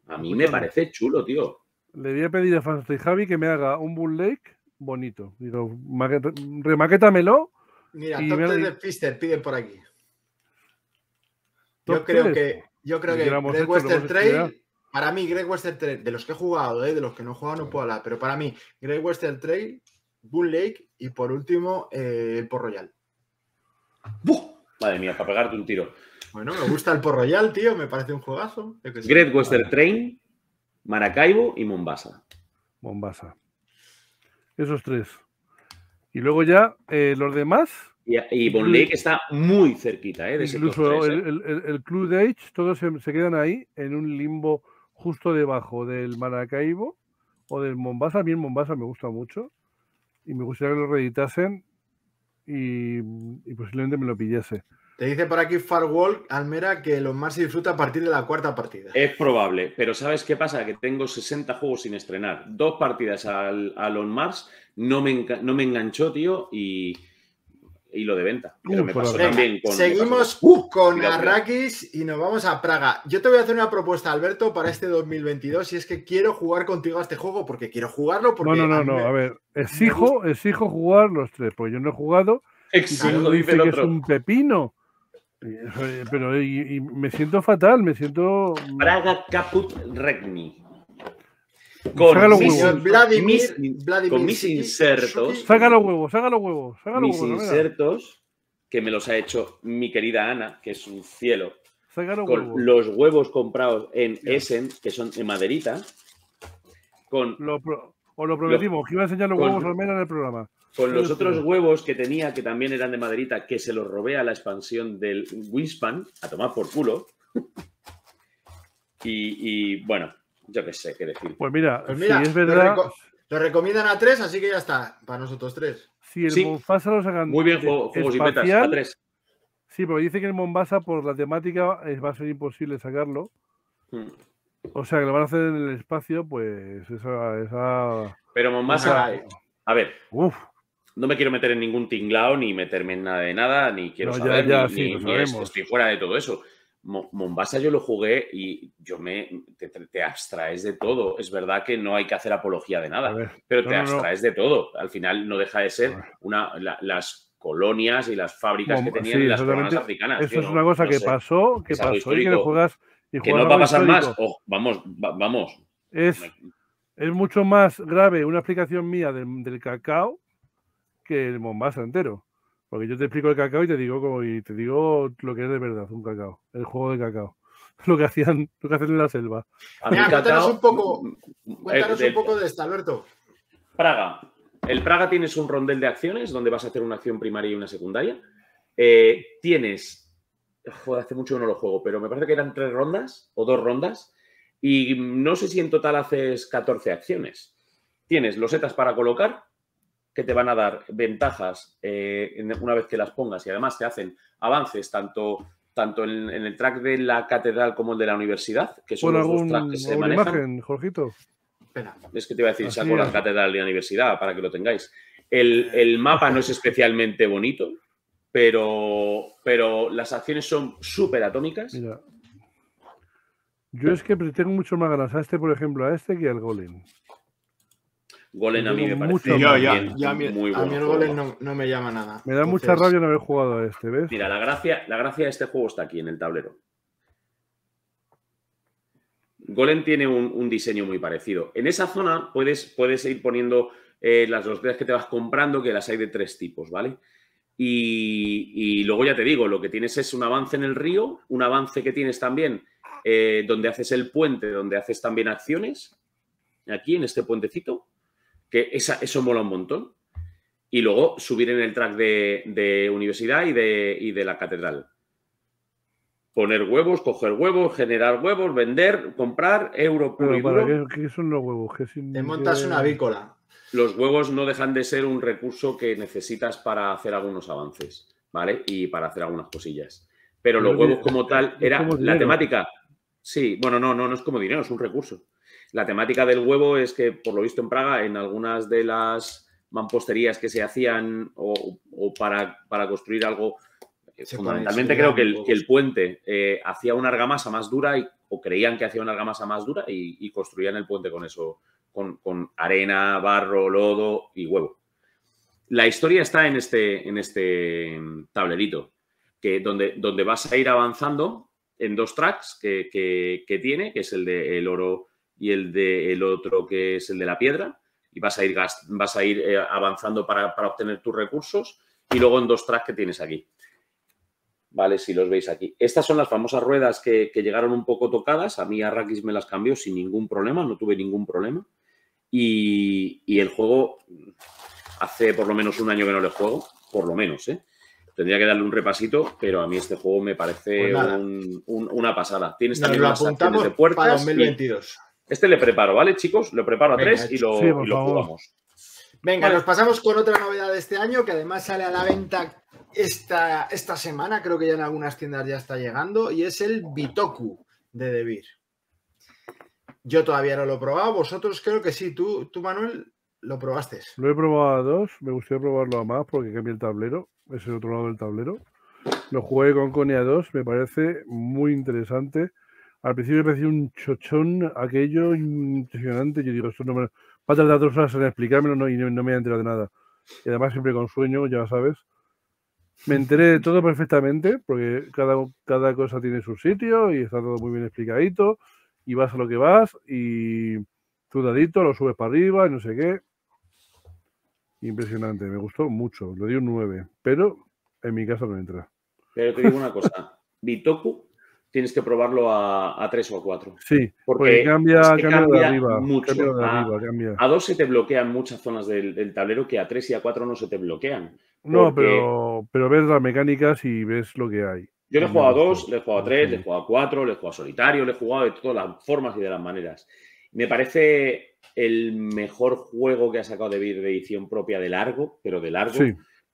a mí me parece chulo, tío. Le voy a pedir a Fantasy Javi que me haga un Bull Lake bonito. Digo, remaquétamelo. Mira, top de Fister piden por aquí. Yo creo que yo creo que Greg Western Trail, para mí, Greg Western Trail, de los que he jugado, ¿eh? de los que no he jugado no puedo hablar, pero para mí, Greg Western Trail, Bull Lake y por último, eh, el Port Royal. Madre mía, para pegarte un tiro. Bueno, me gusta el Port Royal, tío, me parece un juegazo. Great Western Train, Maracaibo y Mombasa. Mombasa. Esos tres. Y luego ya eh, los demás, y, Bon Lake está muy cerquita ¿eh? de Incluso ¿eh? el, Club de Age, todos se, quedan ahí en un limbo justo debajo del Maracaibo o del Mombasa. A mí el Mombasa me gusta mucho y me gustaría que lo reeditasen y, posiblemente me lo pillase. Te dice por aquí Farwall, Almera, que los más se disfruta a partir de la cuarta partida. Es probable, pero ¿sabes qué pasa? Que tengo 60 juegos sin estrenar. Dos partidas al, On Mars no me, no me enganchó, tío, y hilo de venta. seguimos con Arrakis y nos vamos a Praga. Yo te voy a hacer una propuesta, Alberto, para este 2022 y es que quiero jugar contigo a este juego porque quiero jugarlo. Porque no, no, no, a ver, exijo, exijo jugar los tres, porque yo no he jugado. Exacto, dice que es un pepino. Pero me siento fatal, me siento. Praga Caput Regni. Con, mis, con mis insertos. Saca los huevos, saca los huevos. mis insertos, que me los ha hecho mi querida Ana, que es un cielo. Los con huevos. los huevos comprados en Essen, que son de maderita. Con lo os lo prometimos, que iba a enseñar los huevos al menos en el programa. Con los otros huevos que tenía, que también eran de maderita, que se los robé a la expansión del Winspan, a tomar por culo. y, y bueno, yo qué sé qué decir. Pues mira, pues si es verdad. Lo, recomiendan a tres, así que ya está, para nosotros tres. Si el Mombasa lo sacan. Muy bien, juegos y metas, a tres. Sí, pero dice que el Mombasa, por la temática, va a ser imposible sacarlo. Hmm. O sea, que lo van a hacer en el espacio, pues esa. esa... Pero Mombasa, a ver. Uf. No me quiero meter en ningún tinglao, ni meterme en nada de nada, ni quiero saber, ni, estoy fuera de todo eso. Mombasa yo lo jugué y yo me te, abstraes de todo. Es verdad que no hay que hacer apología de nada, pero te abstraes de todo. Al final no deja de ser una las colonias y las fábricas que tenían las colonas africanas. Eso es una cosa que pasó, que pasó y que juegas y que no va a pasar más. vamos, vamos. Es, es mucho más grave una explicación mía del, del cacao que el Mombasa entero. Porque yo te explico el cacao y te digo como, y te digo lo que es de verdad, un cacao, el juego de cacao. Lo que hacían, lo que hacen en la selva. cuéntanos un poco, cuéntanos un poco de esto, Alberto. Praga. El Praga tienes un rondel de acciones donde vas a hacer una acción primaria y una secundaria. Eh, tienes, joder, hace mucho que no lo juego, pero me parece que eran tres rondas o dos rondas. Y no sé si en total haces 14 acciones. Tienes losetas para colocar, que te van a dar ventajas eh, una vez que las pongas y además te hacen avances tanto, tanto en, el track de la catedral como el de la universidad, que son los dos tracks que se manejan. imagen, Jorgito? Es que te iba a decir, saco la catedral y la universidad para que lo tengáis. El, mapa no es especialmente bonito, pero, pero las acciones son súper atómicas. Mira. Yo es que tengo mucho más ganas a este, por ejemplo, a este que al Golem. Golem a mí me parece muy bueno. A mí el Golem no, me llama nada. Me da mucha rabia no haber jugado a este, ¿ves? Mira, la gracia, la gracia de este juego está aquí en el tablero. Golem tiene un, diseño muy parecido. En esa zona puedes, puedes ir poniendo eh, las losetas que te vas comprando, que las hay de tres tipos, ¿vale? Y, luego ya te digo, lo que tienes es un avance en el río, un avance que tienes también eh, donde haces el puente, donde haces también acciones, aquí en este puentecito, que eso mola un montón. Y luego subir en el track de, universidad y de, de, la catedral. Poner huevos, coger huevos, generar huevos, vender, comprar, euro puro qué, son los huevos? Te montas una avícola. Los huevos no dejan de ser un recurso que necesitas para hacer algunos avances, ¿vale? Y para hacer algunas cosillas. Pero, los huevos como tal era la temática. Sí, bueno, no, no, no es como dinero, es un recurso. La temática del huevo es que, por lo visto en Praga, en algunas de las mamposterías que se hacían o, para, construir algo, eh, fundamentalmente creo que el, puente eh, hacía una argamasa más dura y, o creían que hacía una argamasa más dura y, construían el puente con eso, con, arena, barro, lodo y huevo. La historia está en este, en este tablerito, que donde, donde vas a ir avanzando en dos tracks que, que tiene, que es el de el oro y el de el otro que es el de la piedra y vas a ir, vas a ir eh, avanzando para, obtener tus recursos y luego en dos tracks que tienes aquí. ¿Vale? Si los veis aquí. Estas son las famosas ruedas que, llegaron un poco tocadas. A mí Arrakis me las cambió sin ningún problema, no tuve ningún problema. Y, el juego hace por lo menos un año que no le juego, por lo menos, ¿eh? Tendría que darle un repasito, pero a mí este juego me parece pues una pasada. Tienes también las acciones de puertas. Para 2022. Este le preparo, ¿vale, chicos? Lo preparo a tres y lo, jugamos. Venga, nos pasamos con otra novedad de este año que además sale a la venta esta, esta semana, creo que ya en algunas tiendas ya está llegando, y es el Bitoku de Debir. Yo todavía no lo he probado, vosotros creo que sí. ¿Tú, tú Manuel, lo probaste? Lo he probado a dos, me gustaría probarlo a más porque cambié el tablero. ese otro lado del tablero. Lo jugué con Conea 2, me parece muy interesante. Al principio me pareció un chochón aquello impresionante. Yo digo, esto no me va a tardar dos horas en explicármelo y no, me he enterado de nada. Y además siempre con sueño, ya sabes. Me enteré de todo perfectamente, porque cada, cada cosa tiene su sitio y está todo muy bien explicadito. Y vas a lo que vas y tu dadito lo subes para arriba y no sé qué. Impresionante, me gustó mucho. Le di un 9, pero en mi casa no entra. Pero te digo una cosa, Bitoku tienes que probarlo a, a 3 o a 4. Sí, porque, cambia, cambia, de arriba, mucho. a, 2 se te bloquean muchas zonas del, tablero que a 3 y a 4 no se te bloquean. No, pero, pero ves las mecánicas y ves lo que hay. Yo le he jugado a 2, le he jugado a 3, le he jugado a 4, le he jugado a solitario, le he jugado de todas las formas y de las maneras. Me parece el mejor juego que ha sacado de de edición propia de largo, pero de largo.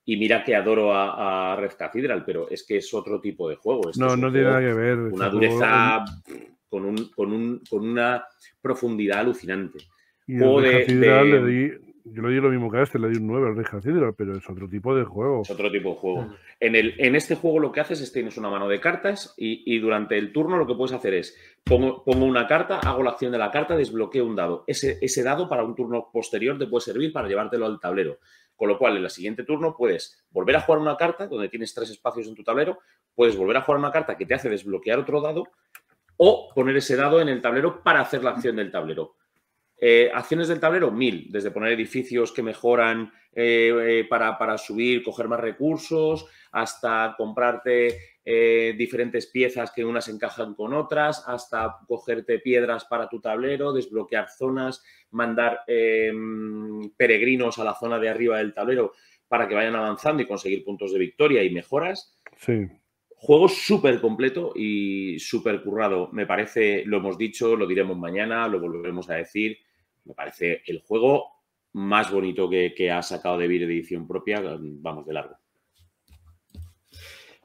Y mira que adoro a, Red Cathedral, pero es que es otro tipo de juego. no, no tiene nada que ver. Una dureza con, un, con, un, con, una profundidad alucinante. Y juego de, le di, yo le di lo mismo que a este, le di un 9 al Red Cathedral, pero es otro tipo de juego. Es otro tipo de juego. En, el, en este juego lo que haces es tienes una mano de cartas y, y durante el turno lo que puedes hacer es pongo, pongo, una carta, hago la acción de la carta, desbloqueo un dado. Ese, ese dado para un turno posterior te puede servir para llevártelo al tablero. Con lo cual, en el siguiente turno puedes volver a jugar una carta donde tienes tres espacios en tu tablero, puedes volver a jugar una carta que te hace desbloquear otro dado o poner ese dado en el tablero para hacer la acción del tablero. Eh, acciones del tablero, mil, desde poner edificios que mejoran eh, eh, para, para, subir, coger más recursos, hasta comprarte diferentes piezas que unas encajan con otras, hasta cogerte piedras para tu tablero, desbloquear zonas, mandar em, peregrinos a la zona de arriba del tablero para que vayan avanzando y conseguir puntos de victoria y mejoras. Sí. Juego súper completo y súper currado. Me parece, lo hemos dicho, lo diremos mañana, lo volveremos a decir. Me parece el juego más bonito que, ha sacado de Vir edición propia, vamos, de largo.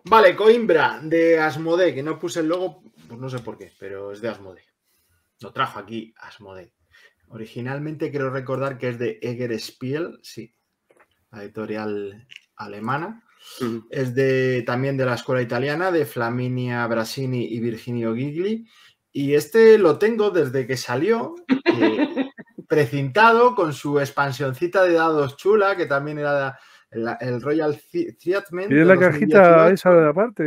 Vale, Coimbra de Asmode, que no puse el logo, pues no sé por qué, pero es de Asmode. Lo trajo aquí Asmode. Originalmente quiero recordar que es de Eger Spiel, sí, la editorial alemana. Es de, también de la escuela italiana, de Flaminia Brasini y Virginio Gigli. Y este lo tengo desde que salió, precintado, con su expansioncita de dados chula, que también era el, Royal Treatment. ¿Y la cajita esa de aparte?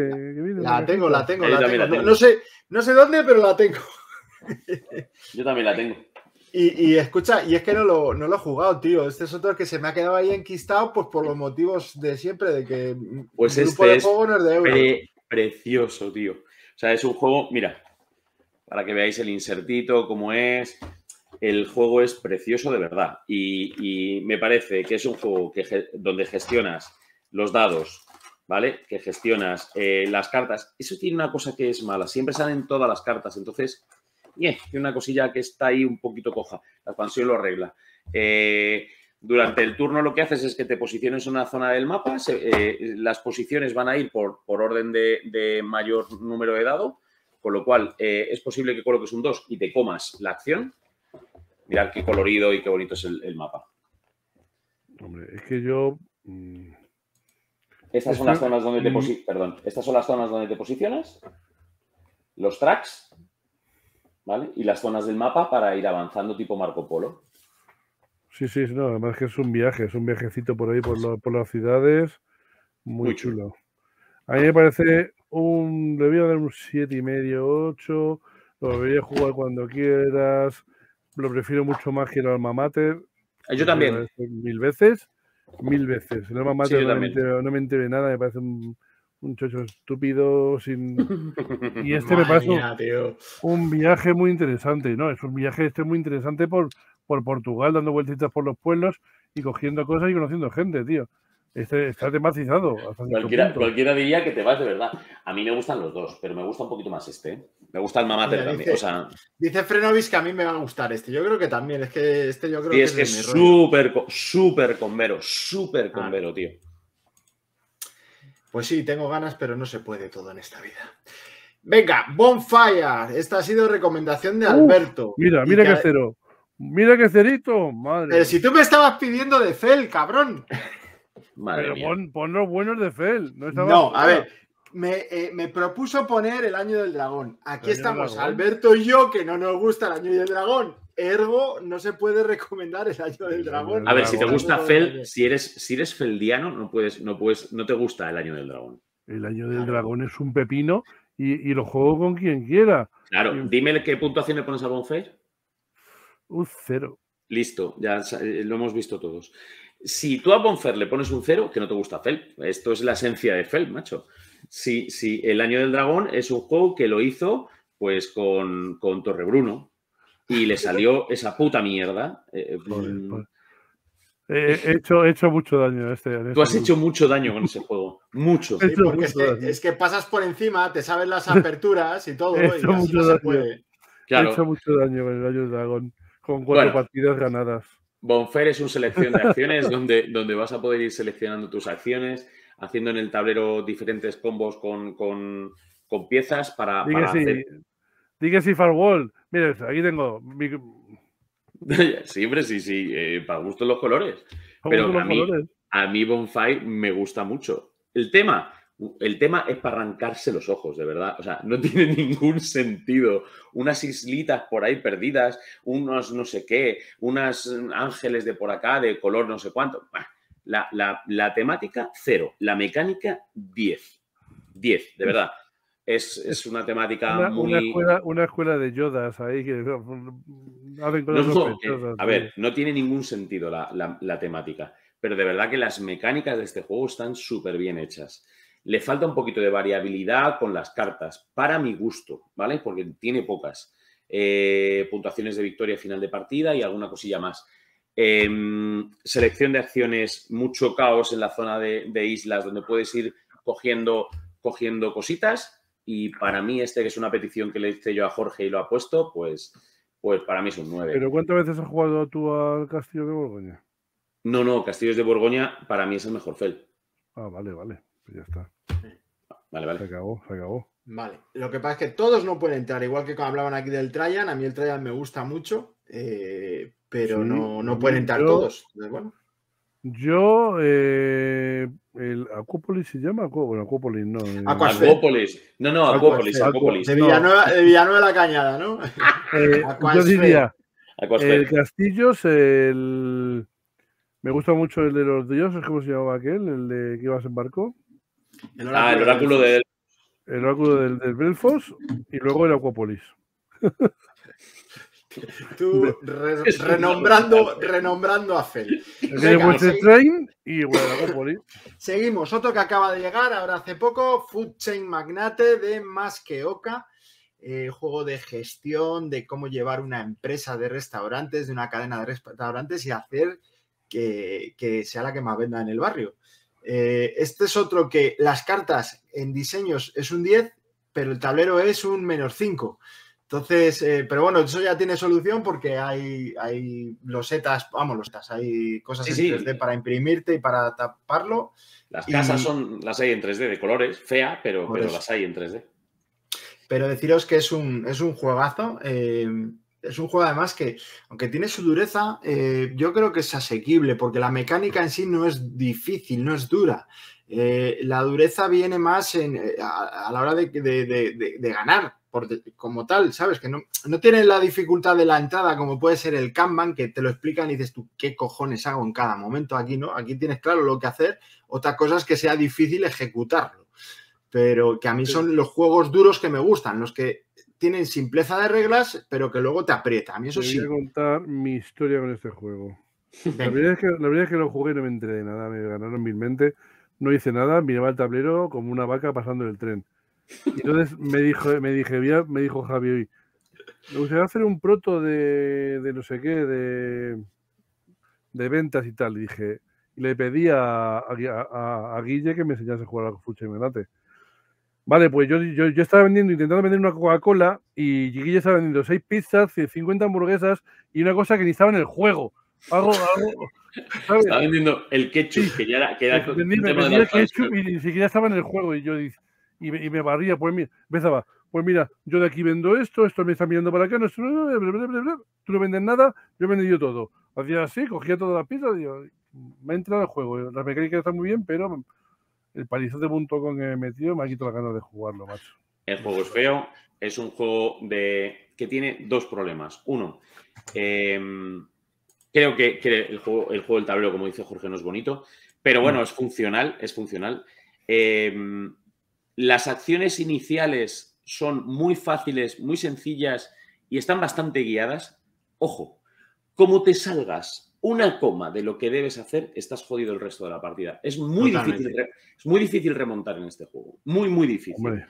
la, tengo, la tengo, la tengo, No, sé, no sé dónde, pero la tengo. Yo también la tengo. Y, escucha, y es que no lo, no lo he jugado, tío. Este es otro que se me ha quedado ahí enquistado, pues por los motivos de siempre, de que pues el grupo este de juego no es de euro. precioso, tío. O sea, es un juego, mira, para que veáis el insertito, cómo es. El juego es precioso de verdad. Y, me parece que es un juego donde gestionas los dados, ¿vale? Que gestionas eh, las cartas. Eso tiene una cosa que es mala. Siempre salen todas las cartas. Entonces, tiene una cosilla que está ahí un poquito coja. La expansión lo arregla. Eh, durante el turno lo que haces es que te posiciones en una zona del mapa. Eh, las posiciones van a ir por, orden de, mayor número de dado. Con lo cual, es posible que coloques un 2 y te comas la acción. Mirad qué colorido y qué bonito es el, mapa. Hombre, es que yo... Mm, estas son las zonas donde te. Perdón. Estas son las zonas donde te posicionas. Los tracks ¿vale? Y las zonas del mapa para ir avanzando tipo Marco Polo. Sí, sí, no, además que es un viaje, es un viajecito por ahí por, por las ciudades. Muy, chulo. A mí me parece un. Le voy a dar un 7 y medio, 8. Lo debería jugar cuando quieras. Lo prefiero mucho más que el Alma Mater. Yo también. Mil veces. Mil veces. El Alma Mater no, me no, me enteré nada, me parece un, un chocho estúpido sin y este me parece un, viaje muy interesante no es un viaje este muy interesante por por Portugal dando vueltitas por los pueblos y cogiendo cosas y conociendo gente tío este está tematizado cualquiera, cualquiera, diría que te vas de verdad a mí me gustan los dos pero me gusta un poquito más este ¿eh? Me gusta el Mamater también dice, o sea, dice Frenovis que a mí me va a gustar este yo creo que también es que este yo creo que es, es súper súper convero súper ah. convero tío pues sí, tengo ganas, pero no se puede todo en esta vida. Venga, Bonfire. Esta ha sido recomendación de Alberto. mira, mira qué cero. Mira qué cerito. Madre. Pero si tú me estabas pidiendo de Fel, cabrón. Pero pon, los buenos de Fel. No, no a ver, eh, me, propuso poner el año del dragón. Aquí estamos, Alberto y yo, que no nos gusta el año del dragón. Ergo, no se puede recomendar el año del dragón. A ver, si te gusta Fel, si eres, si eres feldiano, no puedes, no puedes, no te gusta el año del dragón. El año del dragón es un pepino y, lo juego con quien quiera. Claro, dime qué puntuación le pones a Bonfire. Un cero. Listo, ya eh, lo hemos visto todos. Si tú a Bonfer le pones un cero, que no te gusta Fel, esto es la esencia de Fel, macho. Si, si el año del dragón es un juego que lo hizo pues con, con Torrebruno y le salió esa puta mierda. Eh, mm, he, hecho, hecho mucho daño este, Tú has hecho mucho daño con ese juego. Mucho. es, que, pasas por encima, te sabes las aperturas y todo. He hecho, mucho, daño. He hecho mucho daño con el año del dragón. Con cuatro partidas ganadas. Bonfer es una selección de acciones donde, donde vas a poder ir seleccionando tus acciones, haciendo en el tablero diferentes combos con, piezas para. Diga si, hacer... si Firewall. Mira, aquí tengo. Siempre sí, sí, eh, para gusto los colores. Pero a, mí, a mí Bonfire me gusta mucho. El tema, el tema es para arrancarse los ojos, de verdad. O sea, no tiene ningún sentido. Unas islitas por ahí perdidas, unos no sé qué, unas ángeles de por acá de color no sé cuánto. La, temática, cero. La mecánica, 10. 10, de verdad. Es, una temática muy. Una escuela, de yodas ahí que A ver, no tiene ningún sentido la, la temática. Pero de verdad que las mecánicas de este juego están súper bien hechas. Le falta un poquito de variabilidad con las cartas, para mi gusto, ¿vale? Porque tiene pocas. Eh, puntuaciones de victoria final de partida y alguna cosilla más. Em, selección de acciones, mucho caos en la zona de, islas donde puedes ir cogiendo, cogiendo cositas. Y para mí, este que es una petición que le hice yo a Jorge y lo ha puesto, pues, pues para mí es un 9. ¿Pero cuántas veces has jugado tú al Castillo de Borgoña? No, no, Castillos de Borgoña para mí es el mejor fel. Ah, vale, vale. Pues ya está. Vale, vale. Se acabó, se acabó. Vale. Lo que pasa es que todos no pueden entrar, igual que cuando hablaban aquí del Trajan, a mí el Trajan me gusta mucho, eh, pero no, no pueden entrar todos. bueno. Yo, eh, el Acuópolis se llama, bueno, Acuópolis no. Eh, Acuópolis. No, no, Acuópolis, Acuópolis. De Villanueva, de Villanueva la Cañada, ¿no? yo diría, el Castillos, el... Me gusta mucho el de los dioses, ¿cómo se llamaba aquel? El de que ibas en barco ah, el oráculo del. El oráculo del, del Belfos y luego el Acuópolis. Tú renombrando, renombrando a Fel. Train y Seguimos. Otro que acaba de llegar ahora hace poco, Food Chain Magnate de Más que Oca. Eh, juego de gestión de cómo llevar una empresa de restaurantes, de una cadena de restaurantes y hacer que, que sea la que más venda en el barrio. Eh, este es otro que las cartas en diseños es un 10, pero el tablero es un menos 5. Entonces, eh, pero bueno, eso ya tiene solución porque hay, hay losetas, vamos, losetas, hay cosas en 3D para imprimirte y para taparlo. Las casas son, las hay en 3D de colores, fea, pero, pero las hay en 3D. Pero deciros que es un, es un juegazo. Eh, es un juego además que, aunque tiene su dureza, eh, yo creo que es asequible, porque la mecánica en sí no es difícil, no es dura. Eh, la dureza viene más en, a, la hora de, ganar, por, como tal, ¿sabes? Que no, no, tiene la dificultad de la entrada como puede ser el Kanban, que te lo explican y dices tú, ¿qué cojones hago en cada momento? Aquí no, aquí tienes claro lo que hacer. Otra cosa es que sea difícil ejecutarlo. Pero que a mí son los juegos duros que me gustan, los que tienen simpleza de reglas, pero que luego te aprieta. A mí eso sí. Voy a contar mi historia con este juego. La verdad, es que, la es que lo jugué y no me enteré de nada, me ganaron mente. no hice nada, miraba el tablero como una vaca pasando el tren. Y entonces me dijo, me dije, me dijo Javi me gustaría hacer un proto de, de no sé qué, de, de ventas y tal. Y dije, y le pedí a, a, a, Guille que me enseñase a jugar al Fucha y Menate. Vale, pues yo, yo, estaba vendiendo, intentando vender una Coca-Cola y Guille estaba vendiendo seis pizzas, 50 hamburguesas y una cosa que ni estaba en el juego. Algo, algo, Estaba vendiendo el ketchup, que ya era. Que era vendía, el ketchup y ni siquiera estaba en el juego. Y yo y me, y me barría, pues mira, empezaba, pues mira, yo de aquí vendo esto, esto me está mirando para acá, no, tú no vendes nada, yo he vendido todo. Hacía así, cogía toda la pizza y me entra el juego. La mecánica está muy bien, pero el palizote con que me he metido me ha quitado la ganas de jugarlo, macho. El juego es feo, es un juego de que tiene dos problemas. Uno, em, creo que, el, juego, el juego del tablero, como dice Jorge, no es bonito, pero bueno, mm. es funcional, es funcional. Em, las acciones iniciales son muy fáciles, muy sencillas y están bastante guiadas. Ojo, como te salgas una coma de lo que debes hacer, estás jodido el resto de la partida. Es muy, difícil, es muy difícil remontar en este juego. Muy, muy difícil.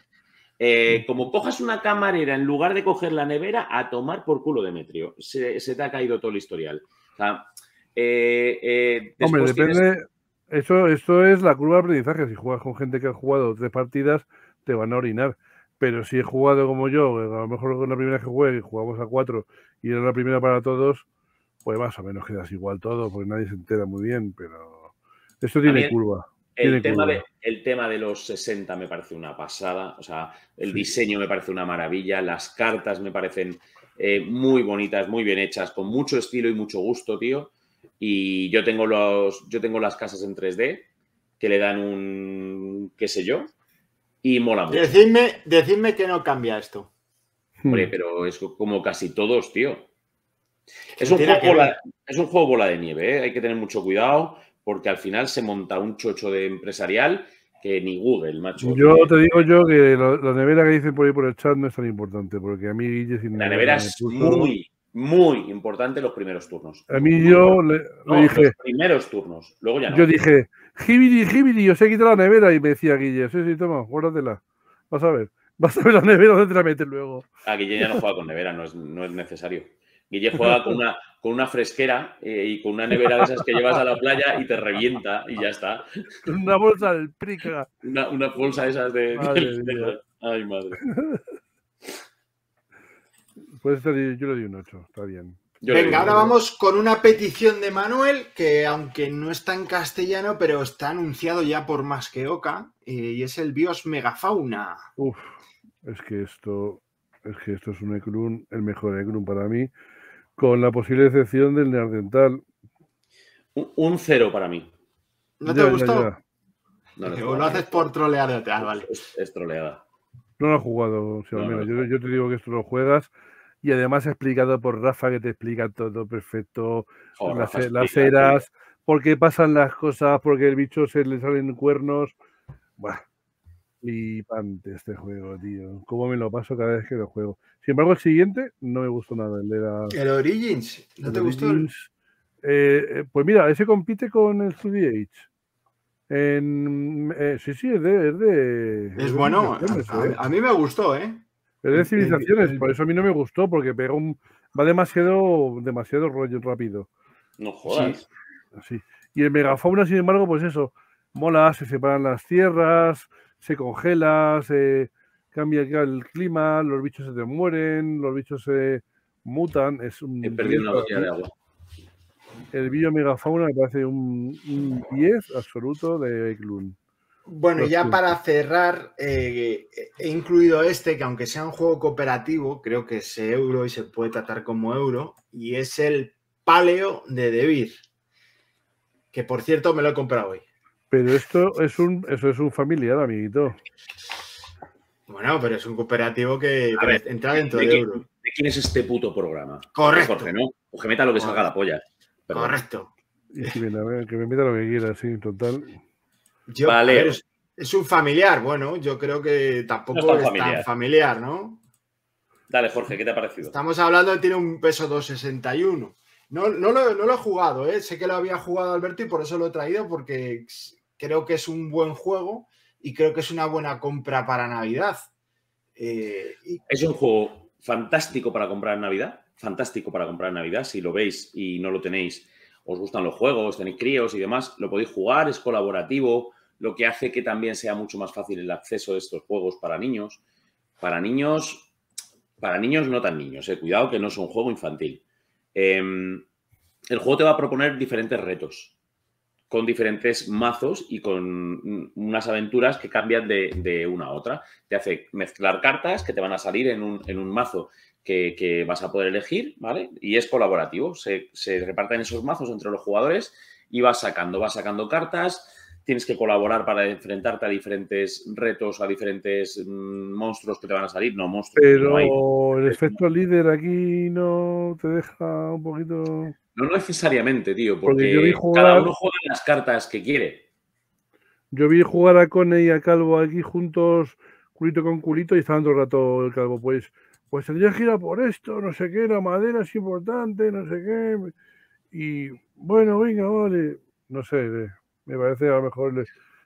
Eh, como cojas una camarera en lugar de coger la nevera, a tomar por culo Demetrio. Se, se te ha caído todo el historial. Eh, eh, Hombre, depende. Eso, esto es la curva de aprendizaje. Si juegas con gente que ha jugado tres partidas, te van a orinar. Pero si he jugado como yo, a lo mejor con la primera que jugué, jugamos a cuatro y era la primera para todos, pues más o menos quedas igual todo, porque nadie se entera muy bien, pero esto tiene curva. El tema, de, el tema, de, los 60 me parece una pasada, o sea, el diseño me parece una maravilla, las cartas me parecen eh, muy bonitas, muy bien hechas, con mucho estilo y mucho gusto, tío. Y yo tengo, los, yo tengo las casas en 3D que le dan un, qué sé yo, y mola mucho. Decidme, decidme que no cambia esto. Hombre, pero es como casi todos, tío. Es un, juego bola, es un, juego bola, de nieve, ¿eh? hay que tener mucho cuidado porque al final se monta un chocho de empresarial que ni Google, macho. Yo te digo yo que la, nevera que dicen por ahí por el chat no es tan importante, porque a mí La nevera es muy, muy importante los primeros turnos. A mí yo le, dije... Los primeros turnos, luego ya no. Yo dije, Jibiri, Jibiri, yo sé quitar la nevera y me decía Guille, sí, sí, toma, guárdatela. Vas a ver. Vas a ver la nevera donde te la metes luego. Ah, Guille ya no juega con nevera, no es, no es necesario. Guille juega con una, con una fresquera eh, y con una nevera de esas que llevas a la playa y te revienta y ya está. Una bolsa del prica. Una, una bolsa de esas de... Ay, madre. Pues yo le di un 8, está bien. Venga, ahora vamos con una petición de Manuel que aunque no está en castellano, pero está anunciado ya por más que Oca eh, y es el BIOS Megafauna. Uf, es que esto es que esto es un Ekrun, el mejor Ekrun para mí con la posible excepción del neandertal. Un, cero para mí. ¿No te gustó? No, lo haces por trolear, ah, vale. Es, troleada. No lo he jugado, yo, te digo que esto lo juegas y además explicado por Rafa que te explica todo perfecto, las, eras, por qué pasan las cosas, porque el bicho se le salen cuernos. Buah, flipante este juego, tío. Cómo me lo paso cada vez que lo juego. Sin embargo, el siguiente no me gustó nada. El, de la, el Origins, ¿no te gustó? Eh, eh, pues mira, ese compite con el 3 En, eh, sí, sí, es de. Es, bueno, a, mí me gustó, ¿eh? Es de civilizaciones, por eso a mí no me gustó, porque pega un. Va demasiado, demasiado rollo rápido. No jodas. Sí, Y el megafauna, sin embargo, pues eso, mola, se separan las tierras, se congela, se cambia el clima, los bichos se te mueren, los bichos se mutan. Es un He perdido una botella de agua. El bio megafauna me parece un, 10 absoluto de Eklund. Bueno, ya para cerrar, eh, he incluido este, que aunque sea un juego cooperativo, creo que es euro y se puede tratar como euro, y es el Paleo de Debir, que por cierto me lo he comprado hoy. Pero esto es un, eso es un familiar, amiguito. Bueno, pero es un cooperativo que entra dentro de, euro. ¿De quién es este puto programa? Correcto. Jorge, ¿no? O que meta lo que salga la polla. Correcto. Y que me meta lo que quiera, sí, total. Vale. es, un familiar, bueno, yo creo que tampoco es, tan familiar, ¿no? Dale, Jorge, ¿qué te ha parecido? Estamos hablando de que tiene un peso 261. No, no, lo, no lo he jugado, ¿eh? sé que lo había jugado Alberto y por eso lo he traído, porque creo que es un buen juego y creo que es una buena compra para Navidad. Eh, es un juego fantástico para comprar en Navidad, fantástico para comprar en Navidad. Si lo veis y no lo tenéis, os gustan los juegos, tenéis críos y demás, lo podéis jugar, es colaborativo, lo que hace que también sea mucho más fácil el acceso a estos juegos para niños. Para niños, para niños no tan niños, eh, cuidado que no es un juego infantil. Em, el juego te va a proponer diferentes retos con diferentes mazos y con unas aventuras que cambian de, una a otra. Te hace mezclar cartas que te van a salir en un, mazo que, vas a poder elegir, ¿vale? Y es colaborativo. Se, reparten esos mazos entre los jugadores y vas sacando, vas sacando cartas, tienes que colaborar para enfrentarte a diferentes retos, a diferentes mm, monstruos que te van a salir, no monstruos. Pero el efecto líder aquí no te deja un poquito... No necesariamente, tío, porque, cada uno juega las cartas que quiere. Yo vi jugar a Cone y a Calvo aquí juntos, culito con culito, y estaban todo el rato el Calvo, pues, pues tendría que ir a por esto, no sé qué, la madera es importante, no sé qué. Y bueno, venga, vale. No sé, me parece a lo mejor.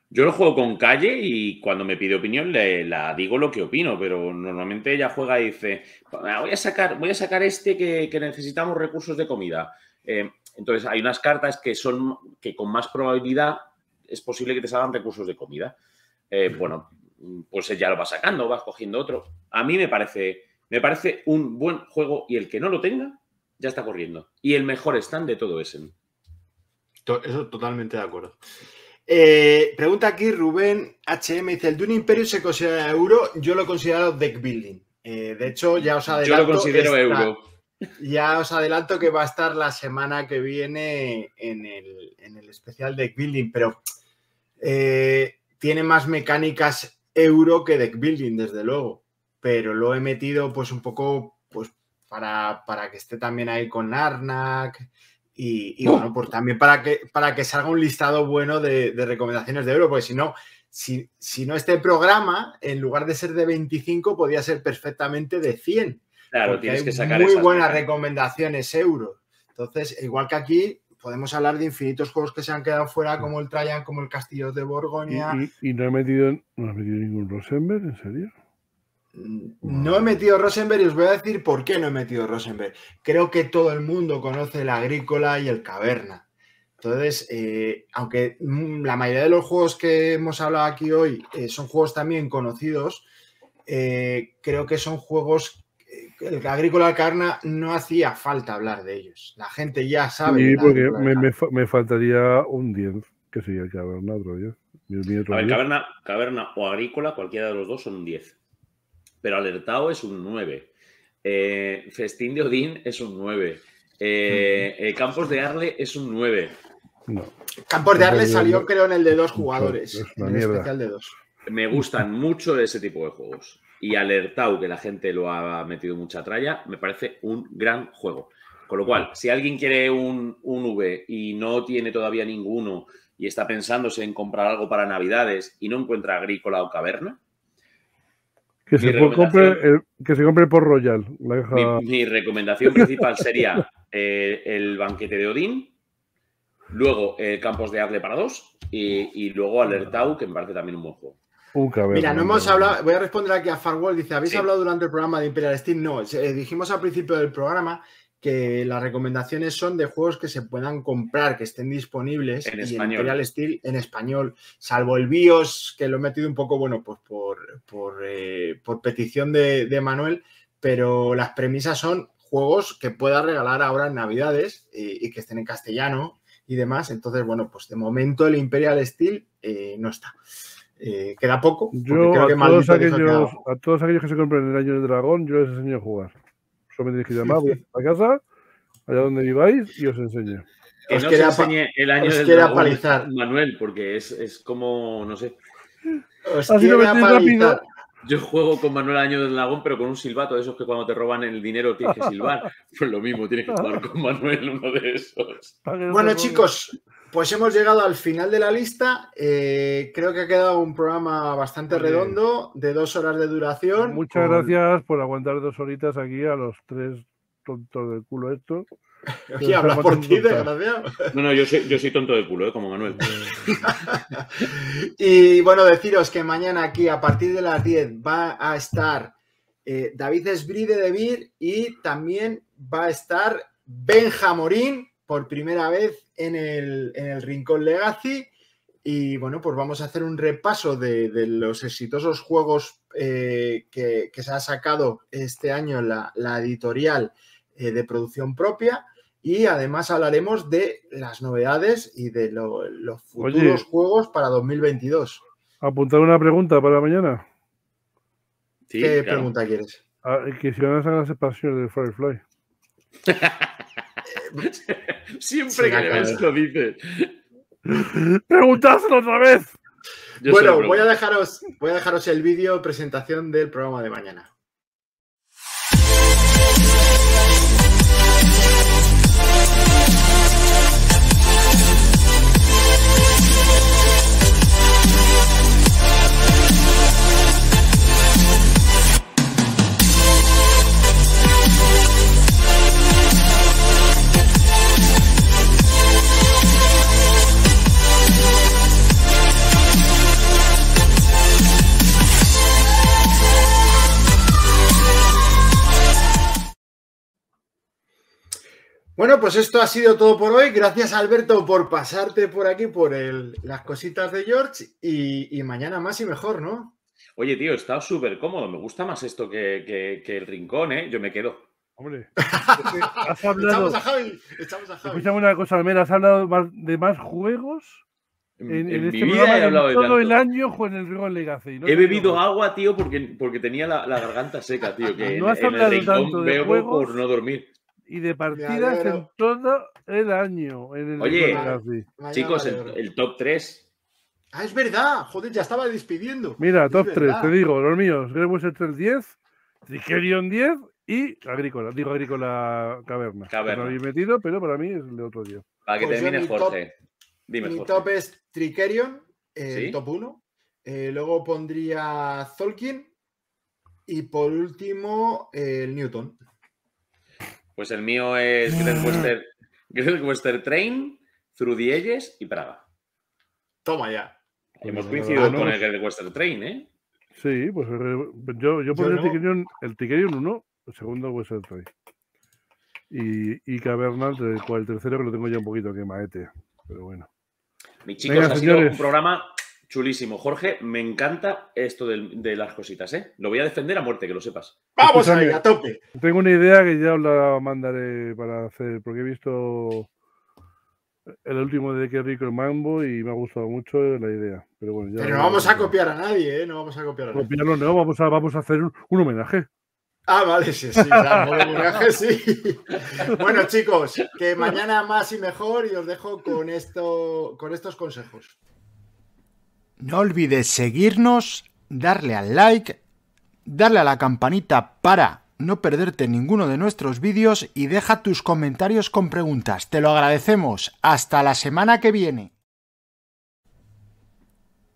Yo lo juego con calle y cuando me pide opinión le la digo lo que opino, pero normalmente ella juega y dice, voy a sacar, voy a sacar este que, necesitamos recursos de comida. Eh, entonces hay unas cartas que son que con más probabilidad es posible que te salgan recursos de comida. Eh, bueno, pues ella lo va sacando, vas cogiendo otro. A mí me parece, me parece un buen juego y el que no lo tenga ya está corriendo. Y el mejor stand de todo ese. Eso totalmente de acuerdo. Eh, pregunta aquí Rubén HM, dice, ¿el Dune Imperio se considera euro? Yo lo considero deck building. Eh, de hecho, ya os adelanto... Yo lo considero euro. Ya os adelanto que va a estar la semana que viene en el, especial deck building, pero eh, tiene más mecánicas euro que deck building, desde luego. Pero lo he metido pues un poco pues para, para que esté también ahí con Arnak y, bueno, pues también para que, para que salga un listado bueno de, recomendaciones de euro, porque si no, si, si, no este programa, en lugar de ser de 25, podría ser perfectamente de 100. Claro, tienes que sacar muy buenas recomendaciones euro. Entonces, igual que aquí, podemos hablar de infinitos juegos que se han quedado fuera, como el Trajan, como el Castillo de Borgoña. ¿Y, no, he metido, no he metido ningún Rosenberg? ¿En serio? No he metido Rosenberg y os voy a decir por qué no he metido Rosenberg. Creo que todo el mundo conoce el agrícola y el caverna. Entonces, eh, aunque mm, la mayoría de los juegos que hemos hablado aquí hoy eh, son juegos también conocidos, eh, creo que son juegos el agrícola caverna no hacía falta hablar de ellos. La gente ya sabe. Sí, porque me, faltaría un 10, que sería el caverna, otro 10. Caverna, caverna o agrícola, cualquiera de los dos son un 10 pero Alertao es un 9. Eh, Festín de Odín es un 9. Eh, eh, Campos de Arle es un 9. Campos de Arle salió, creo, en el de dos jugadores. en el especial de dos. Me gustan mucho ese tipo de juegos. Y Alertau, que la gente lo ha metido mucha tralla, me parece un gran juego. Con lo cual, si alguien quiere un, un V y no tiene todavía ninguno y está pensándose en comprar algo para Navidades y no encuentra agrícola o caverna, que se, compre que se compre por Royal. Mi, recomendación principal sería eh, el banquete de Odín, luego eh, Campos de Arle para dos y, luego Alertau, que me parece también un buen juego. Mira, no hemos hablado, voy a responder aquí a Farwell, dice, ¿habéis hablado durante el programa de Imperial Steam? No, eh, dijimos al principio del programa que las recomendaciones son de juegos que se puedan comprar, que estén disponibles en español. Imperial Steel en español, salvo el BIOS, que lo he metido un poco, bueno, pues por, por, eh, petición de, Manuel, pero las premisas son juegos que pueda regalar ahora en Navidades y, que estén en castellano y demás. Entonces, bueno, pues de momento el Imperial Steel eh, no está. Eh, queda poco. Yo a, todos aquellos, a todos aquellos que se compren el año del dragón, yo les enseño a jugar. Solo me tenéis que llamar a casa, allá donde viváis, y os enseño. Que os no enseñe el año del dragón, Manuel, porque es, es, como, no sé. Os Así lo rápido. Yo juego con Manuel Año del Dragón, pero con un silbato de esos que cuando te roban el dinero tienes que silbar. Pues lo mismo, tienes que jugar con Manuel, uno de esos. Bueno, chicos, pues hemos llegado al final de la lista. Eh, creo que ha quedado un programa bastante redondo, de dos horas de duración. Muchas gracias por aguantar dos horitas aquí a los tres tontos del culo estos. Y habla por ti, desgraciado. No, no, yo soy, yo soy tonto de culo, ¿eh? como Manuel. y bueno, deciros que mañana aquí a partir de las 10 va a estar eh, David Esbride de Vir y también va a estar Benjamorín por primera vez en el, Rincón Legacy. Y bueno, pues vamos a hacer un repaso de, los exitosos juegos eh, que, se ha sacado este año la, la editorial eh, de producción propia. Y además hablaremos de las novedades y de los futuros juegos para 2022. Apuntar una pregunta para mañana. ¿Qué pregunta quieres? Ah, que si van a sacar las expansiones de Firefly. Siempre que ves lo dices. Preguntáselo otra vez. bueno, voy a, dejaros, voy a dejaros el vídeo presentación del programa de mañana. Bueno, pues esto ha sido todo por hoy. Gracias, Alberto, por pasarte por aquí, por las cositas de George. Y, mañana más y mejor, ¿no? Oye, tío, he estado súper cómodo. Me gusta más esto que, el rincón, ¿eh? Yo me quedo. Hombre, has hablado. Echamos a Javi. Echamos a Javi. Una cosa, Almera. ¿Has hablado de más juegos? En, este mi vida he hablado de todo el año con el Rincón Legacy. he bebido agua, tío, porque, porque tenía la, garganta seca, tío. Que no has hablado tanto de juegos, por no dormir y de partidas en todo el año. Oye, chicos, el, top 3. Ah, es verdad. Joder, ya estaba despidiendo. Mira, top 3, te digo, los míos. Greg el 10, Tricerion 10 y Agrícola. Digo Agrícola Caverna. Caverna. No había metido, pero para mí es el de otro día. Para que pues termine Jorge. Dime, mi top es Tricerion, el top 1. Eh, luego pondría Zolkin. Y por último, el Newton. Pues el mío es Great Western, Train, Through the y Praga. Toma ya. Hemos coincidido con el Great Western Train, ¿eh? Sí, pues yo, yo pondré el, Tigerion, el Tigerion 1, el segundo Western Train. Y, y Cavernal, el, tercero que lo tengo ya un poquito que maete. Pero bueno. Mi chicos, ha sido un programa Chulísimo. Jorge, me encanta esto de, las cositas, ¿eh? Lo voy a defender a muerte, que lo sepas. Vamos ahí, a tope. Tengo una idea que ya os la mandaré para hacer, porque he visto el último de Que Rico el Mambo y me ha gustado mucho la idea. Pero bueno, ya no vamos a copiar a nadie, ¿eh? No vamos a copiar a nadie. Copiarlo no, vamos a, vamos a hacer un, homenaje. Ah, vale, sí, sí, homenaje, sí. Bueno, chicos, que mañana más y mejor y os dejo con, esto, con estos consejos. No olvides seguirnos, darle al like, darle a la campanita para no perderte ninguno de nuestros vídeos y deja tus comentarios con preguntas. Te lo agradecemos. Hasta la semana que viene.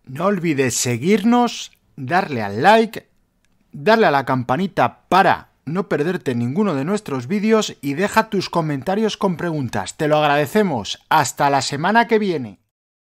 No olvides seguirnos, darle al like, darle a la campanita para no perderte ninguno de nuestros vídeos y deja tus comentarios con preguntas. Te lo agradecemos. Hasta la semana que viene.